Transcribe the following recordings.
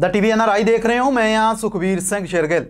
ਦਾ TV NRI ਦੇਖ ਰਹੇ ਹੋ, ਮੈਂ ਆ ਸੁਖਵੀਰ ਸਿੰਘ ਸ਼ਿਰਗਿਲ।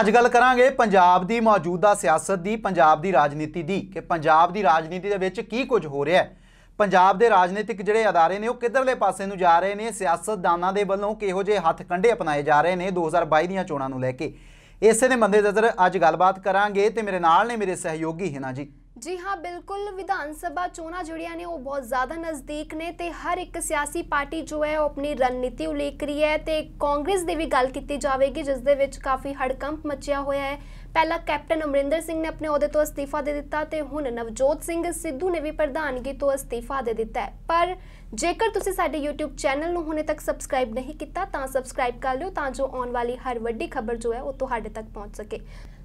ਅੱਜ ਗੱਲ ਕਰਾਂਗੇ ਪੰਜਾਬ ਦੀ ਮੌਜੂਦਾ ਸਿਆਸਤ ਦੀ, ਪੰਜਾਬ ਦੀ ਰਾਜਨੀਤੀ ਦੀ, ਕਿ ਪੰਜਾਬ ਦੀ ਰਾਜਨੀਤੀ ਦੇ ਵਿੱਚ ਕੀ ਕੁਝ ਹੋ ਰਿਹਾ ਹੈ। ਪੰਜਾਬ ਦੇ ਰਾਜਨੀਤਿਕ ਜਿਹੜੇ ਅਦਾਰੇ ਨੇ, ਉਹ ਕਿੱਧਰਲੇ ਪਾਸੇ ਨੂੰ ਜਾ ਰਹੇ ਨੇ? ਸਿਆਸਤਦਾਨਾਂ ਦੇ ਵੱਲੋਂ ਕਿਹੋ ਜਿਹੇ ਹੱਥ ਕੰਡੇ ਅਪਣਾਏ ਜਾ ਰਹੇ ਨੇ 2022 ਦੀਆਂ ਚੋਣਾਂ ਨੂੰ ਲੈ ਕੇ? ਇਸੇ ਦੇ ਮੱਦੇਨਜ਼ਰ ਅੱਜ ਗੱਲਬਾਤ ਕਰਾਂਗੇ ਤੇ ਮੇਰੇ ਨਾਲ ਨੇ ਮੇਰੇ ਸਹਿਯੋਗੀ ਹਿਨਾ ਜੀ। ਜੀ ਹਾਂ, ਬਿਲਕੁਲ। ਵਿਧਾਨ ਸਭਾ ਚੋਣਾਂ ਜਿਹੜੀਆਂ ਨੇ, ਉਹ ਬਹੁਤ ਜ਼ਿਆਦਾ ਨਜ਼ਦੀਕ ਨੇ ਤੇ ਹਰ ਇੱਕ ਸਿਆਸੀ ਪਾਰਟੀ ਜੋ ਹੈ, ਉਹ ਆਪਣੀ ਰਣਨੀਤੀ ਉਲੀਕ ਰਹੀ ਹੈ ਤੇ ਕਾਂਗਰਸ ਦੀ ਵੀ ਗੱਲ ਕੀਤੀ ਜਾਵੇਗੀ, ਜਿਸ ਦੇ ਵਿੱਚ ਕਾਫੀ ਹੜਕੰਪ ਮਚਿਆ ਹੋਇਆ ਹੈ। ਪਹਿਲਾਂ ਕੈਪਟਨ ਅਮਰਿੰਦਰ ਸਿੰਘ ਨੇ ਆਪਣੇ ਅਹੁਦੇ ਤੋਂ ਅਸਤੀਫਾ ਦੇ ਦਿੱਤਾ ਤੇ ਹੁਣ ਨਵਜੋਤ ਸਿੰਘ ਸਿੱਧੂ ਨੇ ਵੀ ਪ੍ਰਧਾਨਗੀ ਤੋਂ ਅਸਤੀਫਾ ਦੇ ਦਿੱਤਾ ਹੈ। ਪਰ ਜੇਕਰ ਤੁਸੀਂ ਸਾਡੇ YouTube ਚੈਨਲ ਨੂੰ ਹੁਣੇ ਤੱਕ ਸਬਸਕ੍ਰਾਈਬ ਨਹੀਂ ਕੀਤਾ, ਤਾਂ ਸਬਸਕ੍ਰਾਈਬ ਕਰ ਲਿਓ ਤਾਂ ਜੋ ਆਉਣ ਵਾਲੀ ਹਰ ਵੱਡੀ ਖਬਰ ਜੋ ਹੈ, ਉਹ ਤੁਹਾਡੇ ਤੱਕ ਪਹੁੰਚ ਸਕੇ।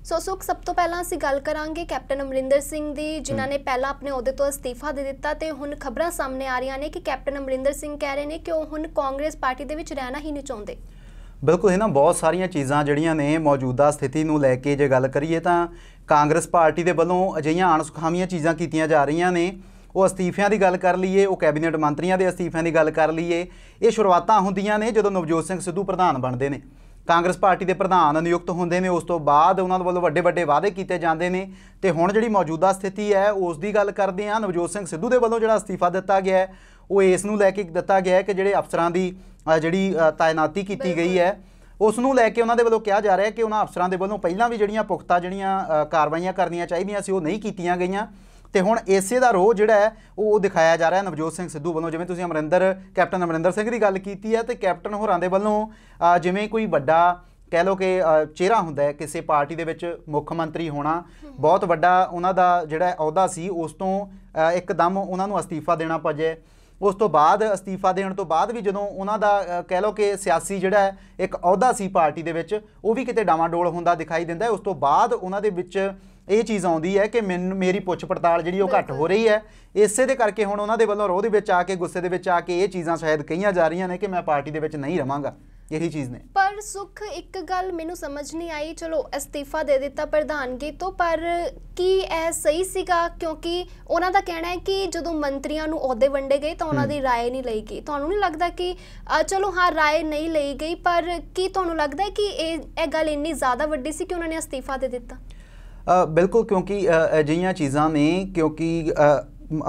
ਸੋ ਸੁਖ ਸਭ ਤੋਂ ਪਹਿਲਾਂ ਅਸੀਂ ਗੱਲ ਕਰਾਂਗੇ ਕੈਪਟਨ ਅਮਰਿੰਦਰ ਸਿੰਘ ਦੀ ਜਿਨ੍ਹਾਂ ਨੇ ਪਹਿਲਾਂ ਆਪਣੇ ਅਹੁਦੇ ਤੋਂ ਅਸਤੀਫਾ ਦੇ ਦਿੱਤਾ ਤੇ ਹੁਣ ਖਬਰਾਂ ਸਾਹਮਣੇ ਆ ਰਹੀਆਂ ਨੇ ਕਿ ਕੈਪਟਨ ਅਮਰਿੰਦਰ ਸਿੰਘ ਕਹਿ ਰਹੇ ਨੇ ਕਿ ਉਹ ਹੁਣ ਕਾਂਗਰਸ ਪਾਰਟੀ ਦੇ ਵਿੱਚ ਰਹਿਣਾ ਹੀ ਨਹੀਂ ਚਾਹੁੰਦੇ। ਬਿਲਕੁਲ ਇਹ ਨਾ ਬਹੁਤ ਸਾਰੀਆਂ ਚੀਜ਼ਾਂ ਜਿਹੜੀਆਂ ਨੇ ਮੌਜੂਦਾ ਸਥਿਤੀ ਨੂੰ ਲੈ ਕੇ ਜੇ ਗੱਲ ਕਰੀਏ ਤਾਂ ਕਾਂਗਰਸ ਪਾਰਟੀ ਦੇ ਵੱਲੋਂ ਅਜਿਹੀਆਂ ਅਣਸੁਖਾਵੀਆਂ ਚੀਜ਼ਾਂ ਕੀਤੀਆਂ ਜਾ ਰਹੀਆਂ ਨੇ। ਉਹ ਅਸਤੀਫਿਆਂ ਦੀ ਗੱਲ ਕਰ ਲਈਏ ਉਹ ਕੈਬਨਿਟ ਮੰਤਰੀਆਂ ਦੇ ਅਸਤੀਫਿਆਂ ਦੀ ਗੱਲ ਕਰ ਲਈਏ। ਇਹ ਸ਼ੁਰੂਆਤਾਂ ਹੁੰਦੀਆਂ ਨੇ ਜਦੋਂ ਨਵਜੋਤ ਸਿੰਘ ਸਿੱਧੂ ਪ੍ਰਧਾਨ ਬਣਦੇ ਨੇ। ਕਾਂਗਰਸ ਪਾਰਟੀ ਦੇ ਪ੍ਰਧਾਨ ਨਿਯੁਕਤ ਹੁੰਦੇ ਨੇ ਉਸ ਤੋਂ ਬਾਅਦ ਉਹਨਾਂ ਵੱਲੋਂ ਵੱਡੇ ਵੱਡੇ ਵਾਅਦੇ ਕੀਤੇ ਜਾਂਦੇ ਨੇ। ਤੇ ਹੁਣ ਜਿਹੜੀ ਮੌਜੂਦਾ ਸਥਿਤੀ ਹੈ ਉਸ ਦੀ ਗੱਲ ਕਰਦੇ ਹਾਂ। ਨਵਜੋਤ ਸਿੰਘ ਸਿੱਧੂ ਦੇ ਵੱਲੋਂ ਜਿਹੜਾ ਅਸਤੀਫਾ ਦਿੱਤਾ ਗਿਆ ਹੈ ਉਹ ਇਸ ਨੂੰ ਲੈ ਕੇ ਦਿੱਤਾ ਗਿਆ ਹੈ ਕਿ ਜਿਹੜੇ ਅਫਸਰਾਂ ਦੀ ਜਿਹੜੀ ਤਾਇਨਾਤੀ ਕੀਤੀ ਗਈ ਹੈ ਉਸ ਨੂੰ ਲੈ ਕੇ ਉਹਨਾਂ ਦੇ ਵੱਲੋਂ ਕਿਹਾ ਜਾ ਰਿਹਾ ਹੈ ਕਿ ਉਹਨਾਂ ਅਫਸਰਾਂ ਦੇ ਵੱਲੋਂ ਪਹਿਲਾਂ ਵੀ ਜਿਹੜੀਆਂ ਪੁਖਤਾ ਜਿਹੜੀਆਂ ਕਾਰਵਾਈਆਂ ਕਰਨੀਆਂ ਚਾਹੀਦੀਆਂ ਸੀ ਉਹ ਨਹੀਂ ਕੀਤੀਆਂ ਗਈਆਂ। ਤੇ ਹੁਣ ਇਸੇ ਦਾ ਰੋਹ ਜਿਹੜਾ ਹੈ, ਉਹ ਦਿਖਾਇਆ ਜਾ ਰਿਹਾ ਨਵਜੋਤ ਸਿੰਘ ਸਿੱਧੂ ਵੱਲੋਂ। ਜਿਵੇਂ ਤੁਸੀਂ ਅਮਰਿੰਦਰ, ਕੈਪਟਨ ਅਮਰਿੰਦਰ ਸਿੰਘ ਦੀ ਗੱਲ ਕੀਤੀ ਹੈ, ਤੇ ਕੈਪਟਨ ਹੋਰਾਂ ਦੇ ਵੱਲੋਂ ਜਿਵੇਂ ਕੋਈ ਵੱਡਾ ਕਹਿ ਲਓ ਕਿ ਚਿਹਰਾ ਹੁੰਦਾ ਹੈ, ਕਿਸੇ ਪਾਰਟੀ ਦੇ ਵਿੱਚ ਮੁੱਖ ਮੰਤਰੀ ਹੋਣਾ, ਬਹੁਤ ਵੱਡਾ ਉਹਨਾਂ ਦਾ ਜਿਹੜਾ ਅਹੁਦਾ ਸੀ, ਉਸ ਤੋਂ ਇੱਕਦਮ ਉਹਨਾਂ ਨੂੰ ਅਸਤੀਫਾ ਦੇਣਾ ਪਜੇ ਉਸ ਤੋਂ ਬਾਅਦ ਅਸਤੀਫਾ ਦੇਣ ਤੋਂ ਬਾਅਦ ਵੀ ਜਦੋਂ ਉਹਨਾਂ ਦਾ ਕਹਿ ਲਓ ਕਿ ਸਿਆਸੀ ਜਿਹੜਾ ਇੱਕ ਅਹੁਦਾ ਸੀ ਪਾਰਟੀ ਦੇ ਵਿੱਚ, ਉਹ ਵੀ ਕਿਤੇ ਡਾਵਾਂਡੋਲ ਹੁੰਦਾ ਦਿਖਾਈ ਦਿੰਦਾ ਹੈ। ਉਸ ਤੋਂ ਬਾਅਦ ਉਹਨਾਂ ਦੇ ਵਿੱਚ ਇਹ ਚੀਜ਼ ਆਉਂਦੀ ਹੈ ਕਿ ਮੈਨੂੰ ਮੇਰੀ ਪੁੱਛ ਪੜਤਾਲ ਜਿਹੜੀ ਉਹ ਘੱਟ ਹੋ ਰਹੀ ਹੈ ਇਸੇ ਦੇ ਕਰਕੇ ਹੁਣ ਉਹਨਾਂ ਦੇ ਵੱਲੋਂ ਰੋਹ ਦੇ ਵਿੱਚ ਆ ਕੇ ਗੁੱਸੇ ਦੇ ਵਿੱਚ ਆ ਕੇ ਇਹ ਚੀਜ਼ਾਂ ਸ਼ਾਇਦ ਕਹੀਆਂ ਜਾ ਰਹੀਆਂ ਨੇ ਕਿ ਮੈਂ ਪਾਰਟੀ ਦੇ ਵਿੱਚ ਨਹੀਂ ਰਵਾਂਗਾ ਇਹੀ ਚੀਜ਼ ਨੇ ਪਰ ਸੁਖ ਇੱਕ ਗੱਲ ਮੈਨੂੰ ਸਮਝ ਨਹੀਂ ਆਈ ਚਲੋ ਅਸਤੀਫਾ ਦੇ ਦਿੱਤਾ ਪ੍ਰਧਾਨਗੀ ਤੋਂ ਪਰ ਕੀ ਇਹ ਸਹੀ ਸੀਗਾ ਕਿਉਂਕਿ ਉਹਨਾਂ ਦਾ ਕਹਿਣਾ ਹੈ ਕਿ ਜਦੋਂ ਮੰਤਰੀਆਂ ਨੂੰ ਅਹੁਦੇ ਵੰਡੇ ਗਏ ਤਾਂ ਉਹਨਾਂ ਦੀ رائے ਨਹੀਂ ਲਈ ਗਈ ਤੁਹਾਨੂੰ ਨਹੀਂ ਲੱਗਦਾ ਕਿ ਅ, ਚਲੋ ਹਾਂ رائے ਨਹੀਂ ਲਈ ਗਈ ਪਰ ਕੀ ਤੁਹਾਨੂੰ ਲੱਗਦਾ ਹੈ ਕਿ ਇਹ ਇਹ ਗੱਲ ਇੰਨੀ ਜ਼ਿਆਦਾ ਵੱਡੀ ਸੀ ਕਿ ਉਹਨਾਂ ਨੇ ਅਸਤੀਫਾ ਦੇ ਦਿੱਤਾ ਅ, ਬਿਲਕੁਲ, ਕਿਉਂਕਿ ਅਜਿਹੀਆਂ ਚੀਜ਼ਾਂ ਨੇ, ਕਿਉਂਕਿ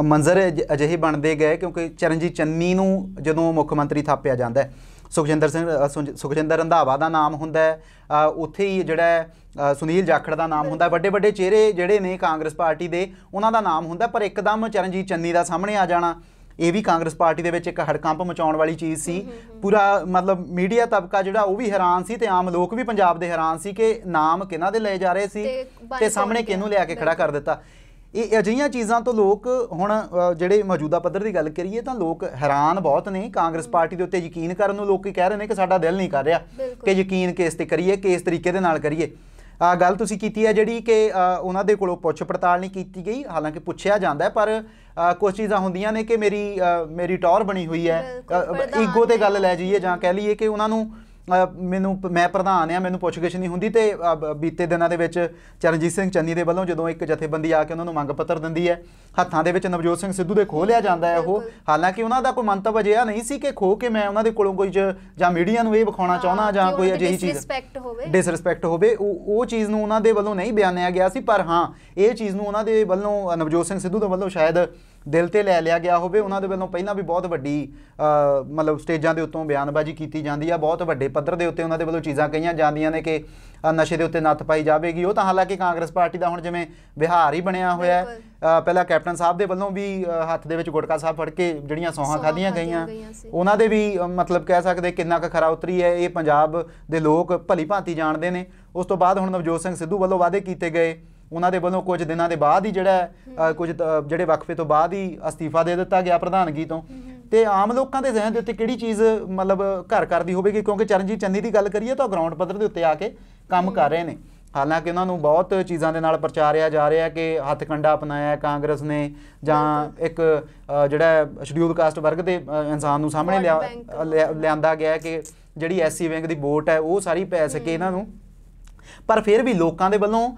ਮੰਜ਼ਰ ਅਜਿਹੇ ਬਣਦੇ ਗਏ, ਕਿਉਂਕਿ ਚਰਨਜੀਤ ਚੰਨੀ ਨੂੰ ਜਦੋਂ ਮੁੱਖ ਮੰਤਰੀ ਥਾਪਿਆ ਜਾਂਦਾ ਹੈ, ਸੁਖਜਿੰਦਰ ਸਿੰਘ ਸੁਖਜਿੰਦਰ ਰੰਧਾਵਾ ਦਾ ਨਾਮ ਹੁੰਦਾ ਹੈ ਉੱਥੇ ਹੀ ਜਿਹੜਾ ਸੁਨੀਲ ਜਾਖੜ ਦਾ ਨਾਮ ਹੁੰਦਾ ਵੱਡੇ ਵੱਡੇ ਚਿਹਰੇ ਜਿਹੜੇ ਨੇ ਕਾਂਗਰਸ ਪਾਰਟੀ ਦੇ, ਉਹਨਾਂ ਦਾ ਨਾਮ ਹੁੰਦਾ ਪਰ ਇੱਕਦਮ ਚਰਨਜੀਤ ਚੰਨੀ ਦਾ ਸਾਹਮਣੇ ਆ ਜਾਣਾ ਇਹ ਵੀ ਕਾਂਗਰਸ ਪਾਰਟੀ ਦੇ ਵਿੱਚ ਇੱਕ ਹੜਕੰਪ ਮਚਾਉਣ ਵਾਲੀ ਚੀਜ਼ ਸੀ। ਪੂਰਾ ਮਤਲਬ ਮੀਡੀਆ ਤਬਕਾ ਜਿਹੜਾ ਉਹ ਵੀ ਹੈਰਾਨ ਸੀ ਤੇ ਆਮ ਲੋਕ ਵੀ ਪੰਜਾਬ ਦੇ ਹੈਰਾਨ ਸੀ ਕਿ ਨਾਮ ਕਿਹਨਾਂ ਦੇ ਲਏ ਜਾ ਰਹੇ ਸੀ ਤੇ ਸਾਹਮਣੇ ਕਿਹਨੂੰ? ਲਿਆ ਕੇ ਖੜਾ ਕਰ ਦਿੱਤਾ। ਇਹ ਅਜਿਹੀਆਂ ਚੀਜ਼ਾਂ ਤੋਂ ਲੋਕ ਹੁਣ ਜਿਹੜੇ ਮੌਜੂਦਾ ਪੱਧਰ ਦੀ ਗੱਲ ਕਰੀਏ ਤਾਂ ਲੋਕ ਹੈਰਾਨ ਬਹੁਤ ਨੇ। ਕਾਂਗਰਸ ਪਾਰਟੀ ਦੇ ਉੱਤੇ ਯਕੀਨ ਕਰਨ ਨੂੰ ਲੋਕ ਕਹਿ ਰਹੇ ਨੇ ਕਿ ਸਾਡਾ ਦਿਲ ਨਹੀਂ ਕਰ ਰਿਹਾ। ਕਿ ਯਕੀਨ ਕਿਸ ਤੇ ਕਰੀਏ ਕਿਸ ਤਰੀਕੇ ਦੇ ਨਾਲ ਕਰੀਏ। ਗੱਲ ਤੁਸੀਂ ਕੀਤੀ ਹੈ ਜਿਹੜੀ ਕਿ ਉਹਨਾਂ ਦੇ ਕੋਲੋਂ ਪੁੱਛ ਪੜਤਾਲ ਨਹੀਂ ਕੀਤੀ ਗਈ ਹਾਲਾਂਕਿ ਪੁੱਛਿਆ ਜਾਂਦਾ ਹੈ ਪਰ ਕੁਝ ਚੀਜ਼ਾਂ ਹੁੰਦੀਆਂ ਨੇ ਕਿ ਮੇਰੀ ਮੇਰੀ ਟੌਰ ਬਣੀ ਹੋਈ ਹੈ ਈਗੋ ਤੇ ਗੱਲ। ਲੈ ਜਾਈਏ ਜਾਂ ਕਹਿ ਲਈਏ ਕਿ ਉਹਨਾਂ ਨੂੰ ਮੈਨੂੰ ਮੈਂ ਪ੍ਰਧਾਨ ਆ ਮੈਨੂੰ ਪੁੱਛਗਿਛ ਨਹੀਂ ਹੁੰਦੀ ਤੇ ਬੀਤੇ ਦਿਨਾਂ ਦੇ ਵਿੱਚ ਚਰਨਜੀਤ ਸਿੰਘ ਚੰਨੀ ਦੇ ਵੱਲੋਂ ਜਦੋਂ ਇੱਕ ਜਥੇਬੰਦੀ ਆ ਕੇ ਉਹਨਾਂ ਨੂੰ ਮੰਗ ਪੱਤਰ ਦਿੰਦੀ ਹੈ ਹੱਥਾਂ ਦੇ ਵਿੱਚ ਨਵਜੋਤ ਸਿੰਘ ਸਿੱਧੂ ਦੇ ਖੋਹ ਲਿਆ ਜਾਂਦਾ ਹੈ ਉਹ। ਹਾਲਾਂਕਿ ਉਹਨਾਂ ਦਾ ਕੋਈ ਮੰਤਵ ਅਜਿਹਾ ਨਹੀਂ ਸੀ ਕਿ ਖੋ ਕੇ ਮੈਂ ਉਹਨਾਂ ਦੇ ਕੋਲੋਂ ਕੋਈ ਜ- ਮੀਡੀਆ ਨੂੰ ਇਹ ਵਿਖਾਉਣਾ ਚਾਹੁੰਦਾ ਜਾਂ ਕੋਈ ਅਜਿਹੀ ਚੀਜ਼ disrespect ਹੋਵੇ। ਡਿਸਰੈਸਪੈਕਟ ਹੋਵੇ ਉਹ ਉਹ ਚੀਜ਼ ਨੂੰ ਉਹਨਾਂ ਦੇ ਵੱਲੋਂ ਨਹੀਂ ਬਿਆਨਿਆ ਗਿਆ ਸੀ ਪਰ ਹਾਂ ਇਹ ਚੀਜ਼ ਨੂੰ ਉਹਨਾਂ ਦੇ ਵੱਲੋਂ ਨਵਜੋਤ ਸਿੰਘ ਸਿੱਧੂ ਦੇ ਵੱਲੋਂ ਸ਼ਾਇਦ ਦਿਲ ਤੇ ਲੈ ਲਿਆ ਗਿਆ ਹੋਵੇ ਉਹਨਾਂ ਦੇ ਵੱਲੋਂ ਪਹਿਲਾਂ ਵੀ ਬਹੁਤ ਵੱਡੀ ਮਤਲਬ ਸਟੇਜਾਂ ਦੇ ਉੱਤੋਂ ਬਿਆਨਬਾਜ਼ੀ ਕੀਤੀ ਜਾਂਦੀ ਆ ਬਹੁਤ ਵੱਡੇ ਪੱਧਰ ਦੇ ਉੱਤੇ ਉਹਨਾਂ ਦੇ ਵੱਲੋਂ ਚੀਜ਼ਾਂ ਕਹੀਆਂ ਜਾਂਦੀਆਂ ਨੇ ਕਿ ਨਸ਼ੇ ਦੇ ਉੱਤੇ ਨੱਥ ਪਾਈ ਜਾਵੇਗੀ। ਉਹ ਤਾਂ ਹਾਲਾਂਕਿ ਕਾਂਗਰਸ ਪਾਰਟੀ ਦਾ ਹੁਣ ਜਿਵੇਂ ਬਿਹਾਰ ਹੀ ਬਣਿਆ ਹੋਇਆ ਪਹਿਲਾਂ ਕੈਪਟਨ ਸਾਹਿਬ ਦੇ ਵੱਲੋਂ ਵੀ ਹੱਥ ਦੇ ਵਿੱਚ ਗੁਟਕਾ ਸਾਹਿਬ ਫੜ ਕੇ ਜਿਹੜੀਆਂ ਸੌਹਾਂ ਖਾਧੀਆਂ ਗਈਆਂ। ਉਹਨਾਂ ਦੇ ਵੀ ਮਤਲਬ ਕਹਿ ਸਕਦੇ ਕਿੰਨਾ ਕੁ ਖਰਾ ਉਤਰੀ ਹੈ। ਇਹ ਪੰਜਾਬ ਦੇ ਲੋਕ ਭਲੀ ਭਾਂਤੀ ਜਾਣਦੇ ਨੇ। ਉਸ ਤੋਂ ਬਾਅਦ ਹੁਣ ਨਵਜੋਤ ਸਿੰਘ ਸਿੱਧੂ ਵੱਲੋਂ ਵਾਅਦੇ ਕੀਤੇ ਗਏ। ਉਹਨਾਂ ਦੇ ਵੱਲੋਂ ਕੁਝ ਦਿਨਾਂ ਦੇ ਬਾਅਦ ਹੀ ਜਿਹੜਾ ਕੁਝ ਜਿਹੜੇ ਵਕਫੇ ਤੋਂ ਬਾਅਦ ਹੀ ਅਸਤੀਫਾ ਦੇ ਦਿੱਤਾ ਗਿਆ ਪ੍ਰਧਾਨਗੀ ਤੋਂ। ਤੇ ਆਮ ਲੋਕਾਂ ਦੇ ਜ਼ਿਹਨ ਦੇ ਉੱਤੇ ਕਿਹੜੀ ਚੀਜ਼ ਮਤਲਬ ਘਰ ਕਰਦੀ ਹੋਵੇਗੀ? ਕਿਉਂਕਿ ਚਰਨਜੀਤ ਚੰਨੀ ਦੀ ਗੱਲ ਕਰੀਏ ਤਾਂ ਗਰਾਊਂਡ ਪੱਧਰ ਦੇ ਉੱਤੇ ਆ ਕੇ ਕੰਮ ਕਰ ਰਹੇ ਨੇ। ਹਾਲਾਂਕਿ ਉਹਨਾਂ ਨੂੰ ਬਹੁਤ ਚੀਜ਼ਾਂ ਦੇ ਨਾਲ ਪ੍ਰਚਾਰਿਆ ਜਾ ਰਿਹਾ ਕਿ ਹੱਥ ਕੰਡਾ ਅਪਣਾਇਆ ਕਾਂਗਰਸ ਨੇ ਜਾਂ ਇੱਕ ਜਿਹੜਾ ਸ਼ਡਿਊਲ ਕਾਸਟ ਵਰਗ ਦੇ ਇਨਸਾਨ ਨੂੰ ਸਾਹਮਣੇ ਲਿਆ ਲਿਆਂਦਾ ਗਿਆ ਹੈ ਕਿ ਜਿਹੜੀ ਐਸਸੀ ਵਿੰਗ ਦੀ ਵੋਟ ਹੈ ਉਹ ਸਾਰੀ ਪੈ ਸਕੇ ਇਹਨਾਂ ਨੂੰ। ਪਰ ਫਿਰ ਵੀ ਲੋਕਾਂ ਦੇ ਵੱਲੋਂ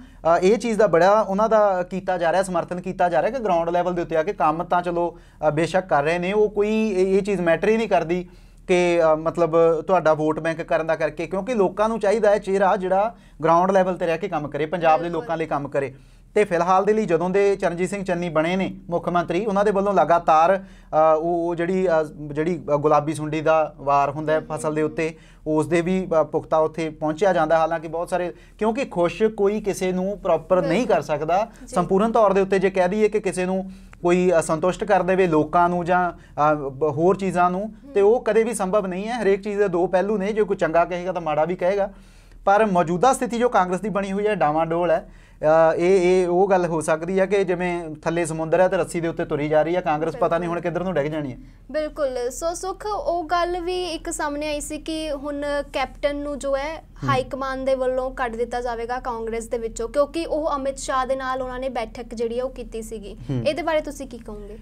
ਇਹ ਚੀਜ਼ ਦਾ ਬੜਾ ਉਹਨਾਂ ਦਾ ਕੀਤਾ ਜਾ ਰਿਹਾ ਸਮਰਥਨ ਕੀਤਾ ਜਾ ਰਿਹਾ ਕਿ ਗਰਾਊਂਡ ਲੈਵਲ ਦੇ ਉੱਤੇ ਆ ਕੇ ਕੰਮ ਤਾਂ ਚਲੋ ਬੇਸ਼ੱਕ ਕਰ ਰਹੇ ਨੇ ਉਹ ਕੋਈ ਇਹ ਚੀਜ਼ ਮੈਟਰ ਹੀ ਨਹੀਂ ਕਰਦੀ ਕਿ ਮਤਲਬ ਤੁਹਾਡਾ ਵੋਟ ਬੈਂਕ ਕਰਨ ਦਾ ਕਰਕੇ ਕਿਉਂਕਿ ਲੋਕਾਂ ਨੂੰ ਚਾਹੀਦਾ ਹੈ ਚਿਹਰਾ ਜਿਹੜਾ ਗਰਾਊਂਡ ਲੈਵਲ ਤੇ ਰਹਿ ਕੇ ਕੰਮ ਕਰੇ ਪੰਜਾਬ ਦੇ। ਲੋਕਾਂ ਲਈ ਕੰਮ ਕਰੇ ਤੇ ਫਿਲਹਾਲ ਦੇ ਲਈ ਜਦੋਂ ਦੇ ਚਰਨਜੀਤ ਸਿੰਘ ਚੰਨੀ ਬਣੇ ਨੇ ਮੁੱਖ ਮੰਤਰੀ ਉਹਨਾਂ ਦੇ ਵੱਲੋਂ ਲਗਾਤਾਰ ਉਹ ਜਿਹੜੀ ਜਿਹੜੀ ਗੁਲਾਬੀ ਸੁੰਡੀ ਦਾ ਵਾਰ ਹੁੰਦਾ ਹੈ ਫਸਲ ਦੇ ਉੱਤੇ ਉਸ ਦੇ ਵੀ ਪੁਖਤਾ ਉੱਥੇ ਪਹੁੰਚਿਆ ਜਾਂਦਾ। ਹਾਲਾਂਕਿ ਬਹੁਤ ਸਾਰੇ ਕਿਉਂਕਿ ਖੁਸ਼ ਕੋਈ ਕਿਸੇ ਨੂੰ ਪ੍ਰੋਪਰ ਨਹੀਂ ਕਰ ਸਕਦਾ। ਸੰਪੂਰਨ ਤੌਰ ਦੇ ਉੱਤੇ ਜੇ ਕਹਿ ਦਈਏ ਕਿ ਕਿਸੇ ਨੂੰ ਕੋਈ ਸੰਤੁਸ਼ਟ ਕਰ ਦੇਵੇ ਲੋਕਾਂ ਨੂੰ ਜਾਂ ਹੋਰ ਚੀਜ਼ਾਂ ਨੂੰ ਤੇ ਉਹ ਕਦੇ ਵੀ ਸੰਭਵ ਨਹੀਂ ਹੈ। ਹਰੇਕ ਚੀਜ਼ ਦੇ ਦੋ ਪਹਿਲੂ ਨੇ। ਜੇ ਕੋਈ ਚੰਗਾ ਕਹੇਗਾ ਤਾਂ ਮਾੜਾ ਵੀ ਕਹੇਗਾ। ਪਰ ਮੌਜੂਦਾ ਸਥਿਤੀ ਜੋ ਕਾਂਗਰਸ ਦੀ ਬਣੀ ਹੋਈ ਹੈ ਡਾਵਾਡੋਲ ਹੈ ਇਹ ਇਹ ਉਹ ਗੱਲ ਹੋ ਸਕਦੀ ਹੈ ਕਿ ਜਿਵੇਂ ਥੱਲੇ ਸਮੁੰਦਰ ਹੈ ਤੇ ਰੱਸੀ ਦੇ ਉੱਤੇ ਤੁਰੀ ਜਾ ਰਹੀ ਹੈ ਕਾਂਗਰਸ ਪਤਾ ਨਹੀਂ ਹੁਣ ਕਿੱਧਰ ਨੂੰ ਡਿੱਗ ਜਾਣੀ ਹੈ। ਬਿਲਕੁਲ ਸੋ ਸੁਖ ਉਹ ਗੱਲ ਵੀ ਇੱਕ ਸਾਹਮਣੇ ਆਈ ਸੀ ਕਿ ਹੁਣ ਕੈਪਟਨ ਨੂੰ ਜੋ ਹੈ ਹਾਈ ਕਮਾਂਡ ਦੇ ਵੱਲੋਂ ਕੱਢ ਦਿੱਤਾ ਜਾਵੇਗਾ ਕਾਂਗਰਸ ਦੇ ਵਿੱਚੋਂ ਕਿਉਂਕਿ ਉਹ ਅਮਿਤ ਸ਼ਾਹ ਦੇ ਨਾਲ ਉਹਨਾਂ ਨੇ ਬੈਠਕ ਜਿਹੜੀ ਹੈ ਉਹ ਕੀਤੀ ਸੀਗੀ। ਇਹਦੇ ਬਾਰੇ ਤੁਸੀਂ ਕੀ ਕਹੋਗੇ?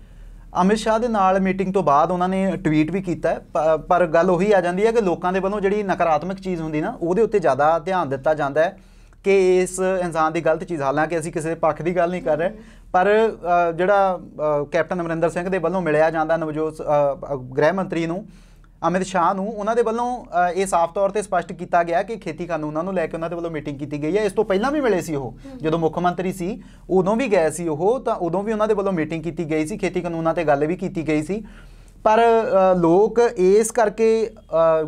ਅਮਿਤ ਸ਼ਾਹ ਦੇ ਨਾਲ ਮੀਟਿੰਗ ਤੋਂ ਬਾਅਦ ਉਹਨਾਂ ਨੇ ਟਵੀਟ ਵੀ ਕੀਤਾ ਪ- ਪਰ ਗੱਲ ਉਹੀ ਆ ਜਾਂਦੀ ਹੈ ਕਿ ਲੋਕਾਂ ਦੇ ਵੱਲੋਂ ਜਿਹੜੀ ਨਕਾਰਾਤਮਕ ਚੀਜ਼ ਹੁੰਦੀ ਨਾ, ਉਹਦੇ ਉੱਤੇ ਜ਼ਿਆਦਾ ਧਿਆਨ ਦਿੱਤਾ ਜਾਂਦਾ ਹੈ ਕਿ ਇਸ ਇਨਸਾਨ ਦੀ ਗਲਤ ਚੀਜ਼, ਹਾਲਾਂਕਿ ਅਸੀਂ ਕਿਸੇ ਪੱਖ ਦੀ ਗੱਲ ਨਹੀਂ ਕਰ ਰਹੇ, ਪਰ ਜਿਹੜਾ ਕੈਪਟਨ ਅਮਰਿੰਦਰ ਸਿੰਘ ਦੇ ਵੱਲੋਂ ਮਿਲਿਆ ਜਾਂਦਾ ਨਵਜੋਤ ਗ੍ਰਹਿ ਮੰਤਰੀ ਨੂੰ ਅਮਿਤ ਸ਼ਾਹ ਨੂੰ ਉਹਨਾਂ ਦੇ ਵੱਲੋਂ ਇਹ ਸਾਫ਼ ਤੌਰ ਤੇ ਸਪਸ਼ਟ ਕੀਤਾ ਗਿਆ ਕਿ ਖੇਤੀ ਕਾਨੂੰਨਾਂ ਨੂੰ ਲੈ ਕੇ ਉਹਨਾਂ ਦੇ ਵੱਲੋਂ ਮੀਟਿੰਗ ਕੀਤੀ ਗਈ ਹੈ। ਇਸ ਤੋਂ ਪਹਿਲਾਂ ਵੀ ਮਿਲੇ ਸੀ ਉਹ। ਜਦੋਂ ਮੁੱਖ ਮੰਤਰੀ ਸੀ ਉਦੋਂ ਵੀ ਗਏ ਸੀ ਉਹ ਤਾਂ ਉਦੋਂ ਵੀ ਉਹਨਾਂ ਦੇ ਵੱਲੋਂ ਮੀਟਿੰਗ ਕੀਤੀ ਗਈ ਸੀ। ਖੇਤੀ ਕਾਨੂੰਨਾਂ ਤੇ ਗੱਲ ਵੀ ਕੀਤੀ ਗਈ ਸੀ। ਪਰ ਲੋਕ ਇਸ ਕਰਕੇ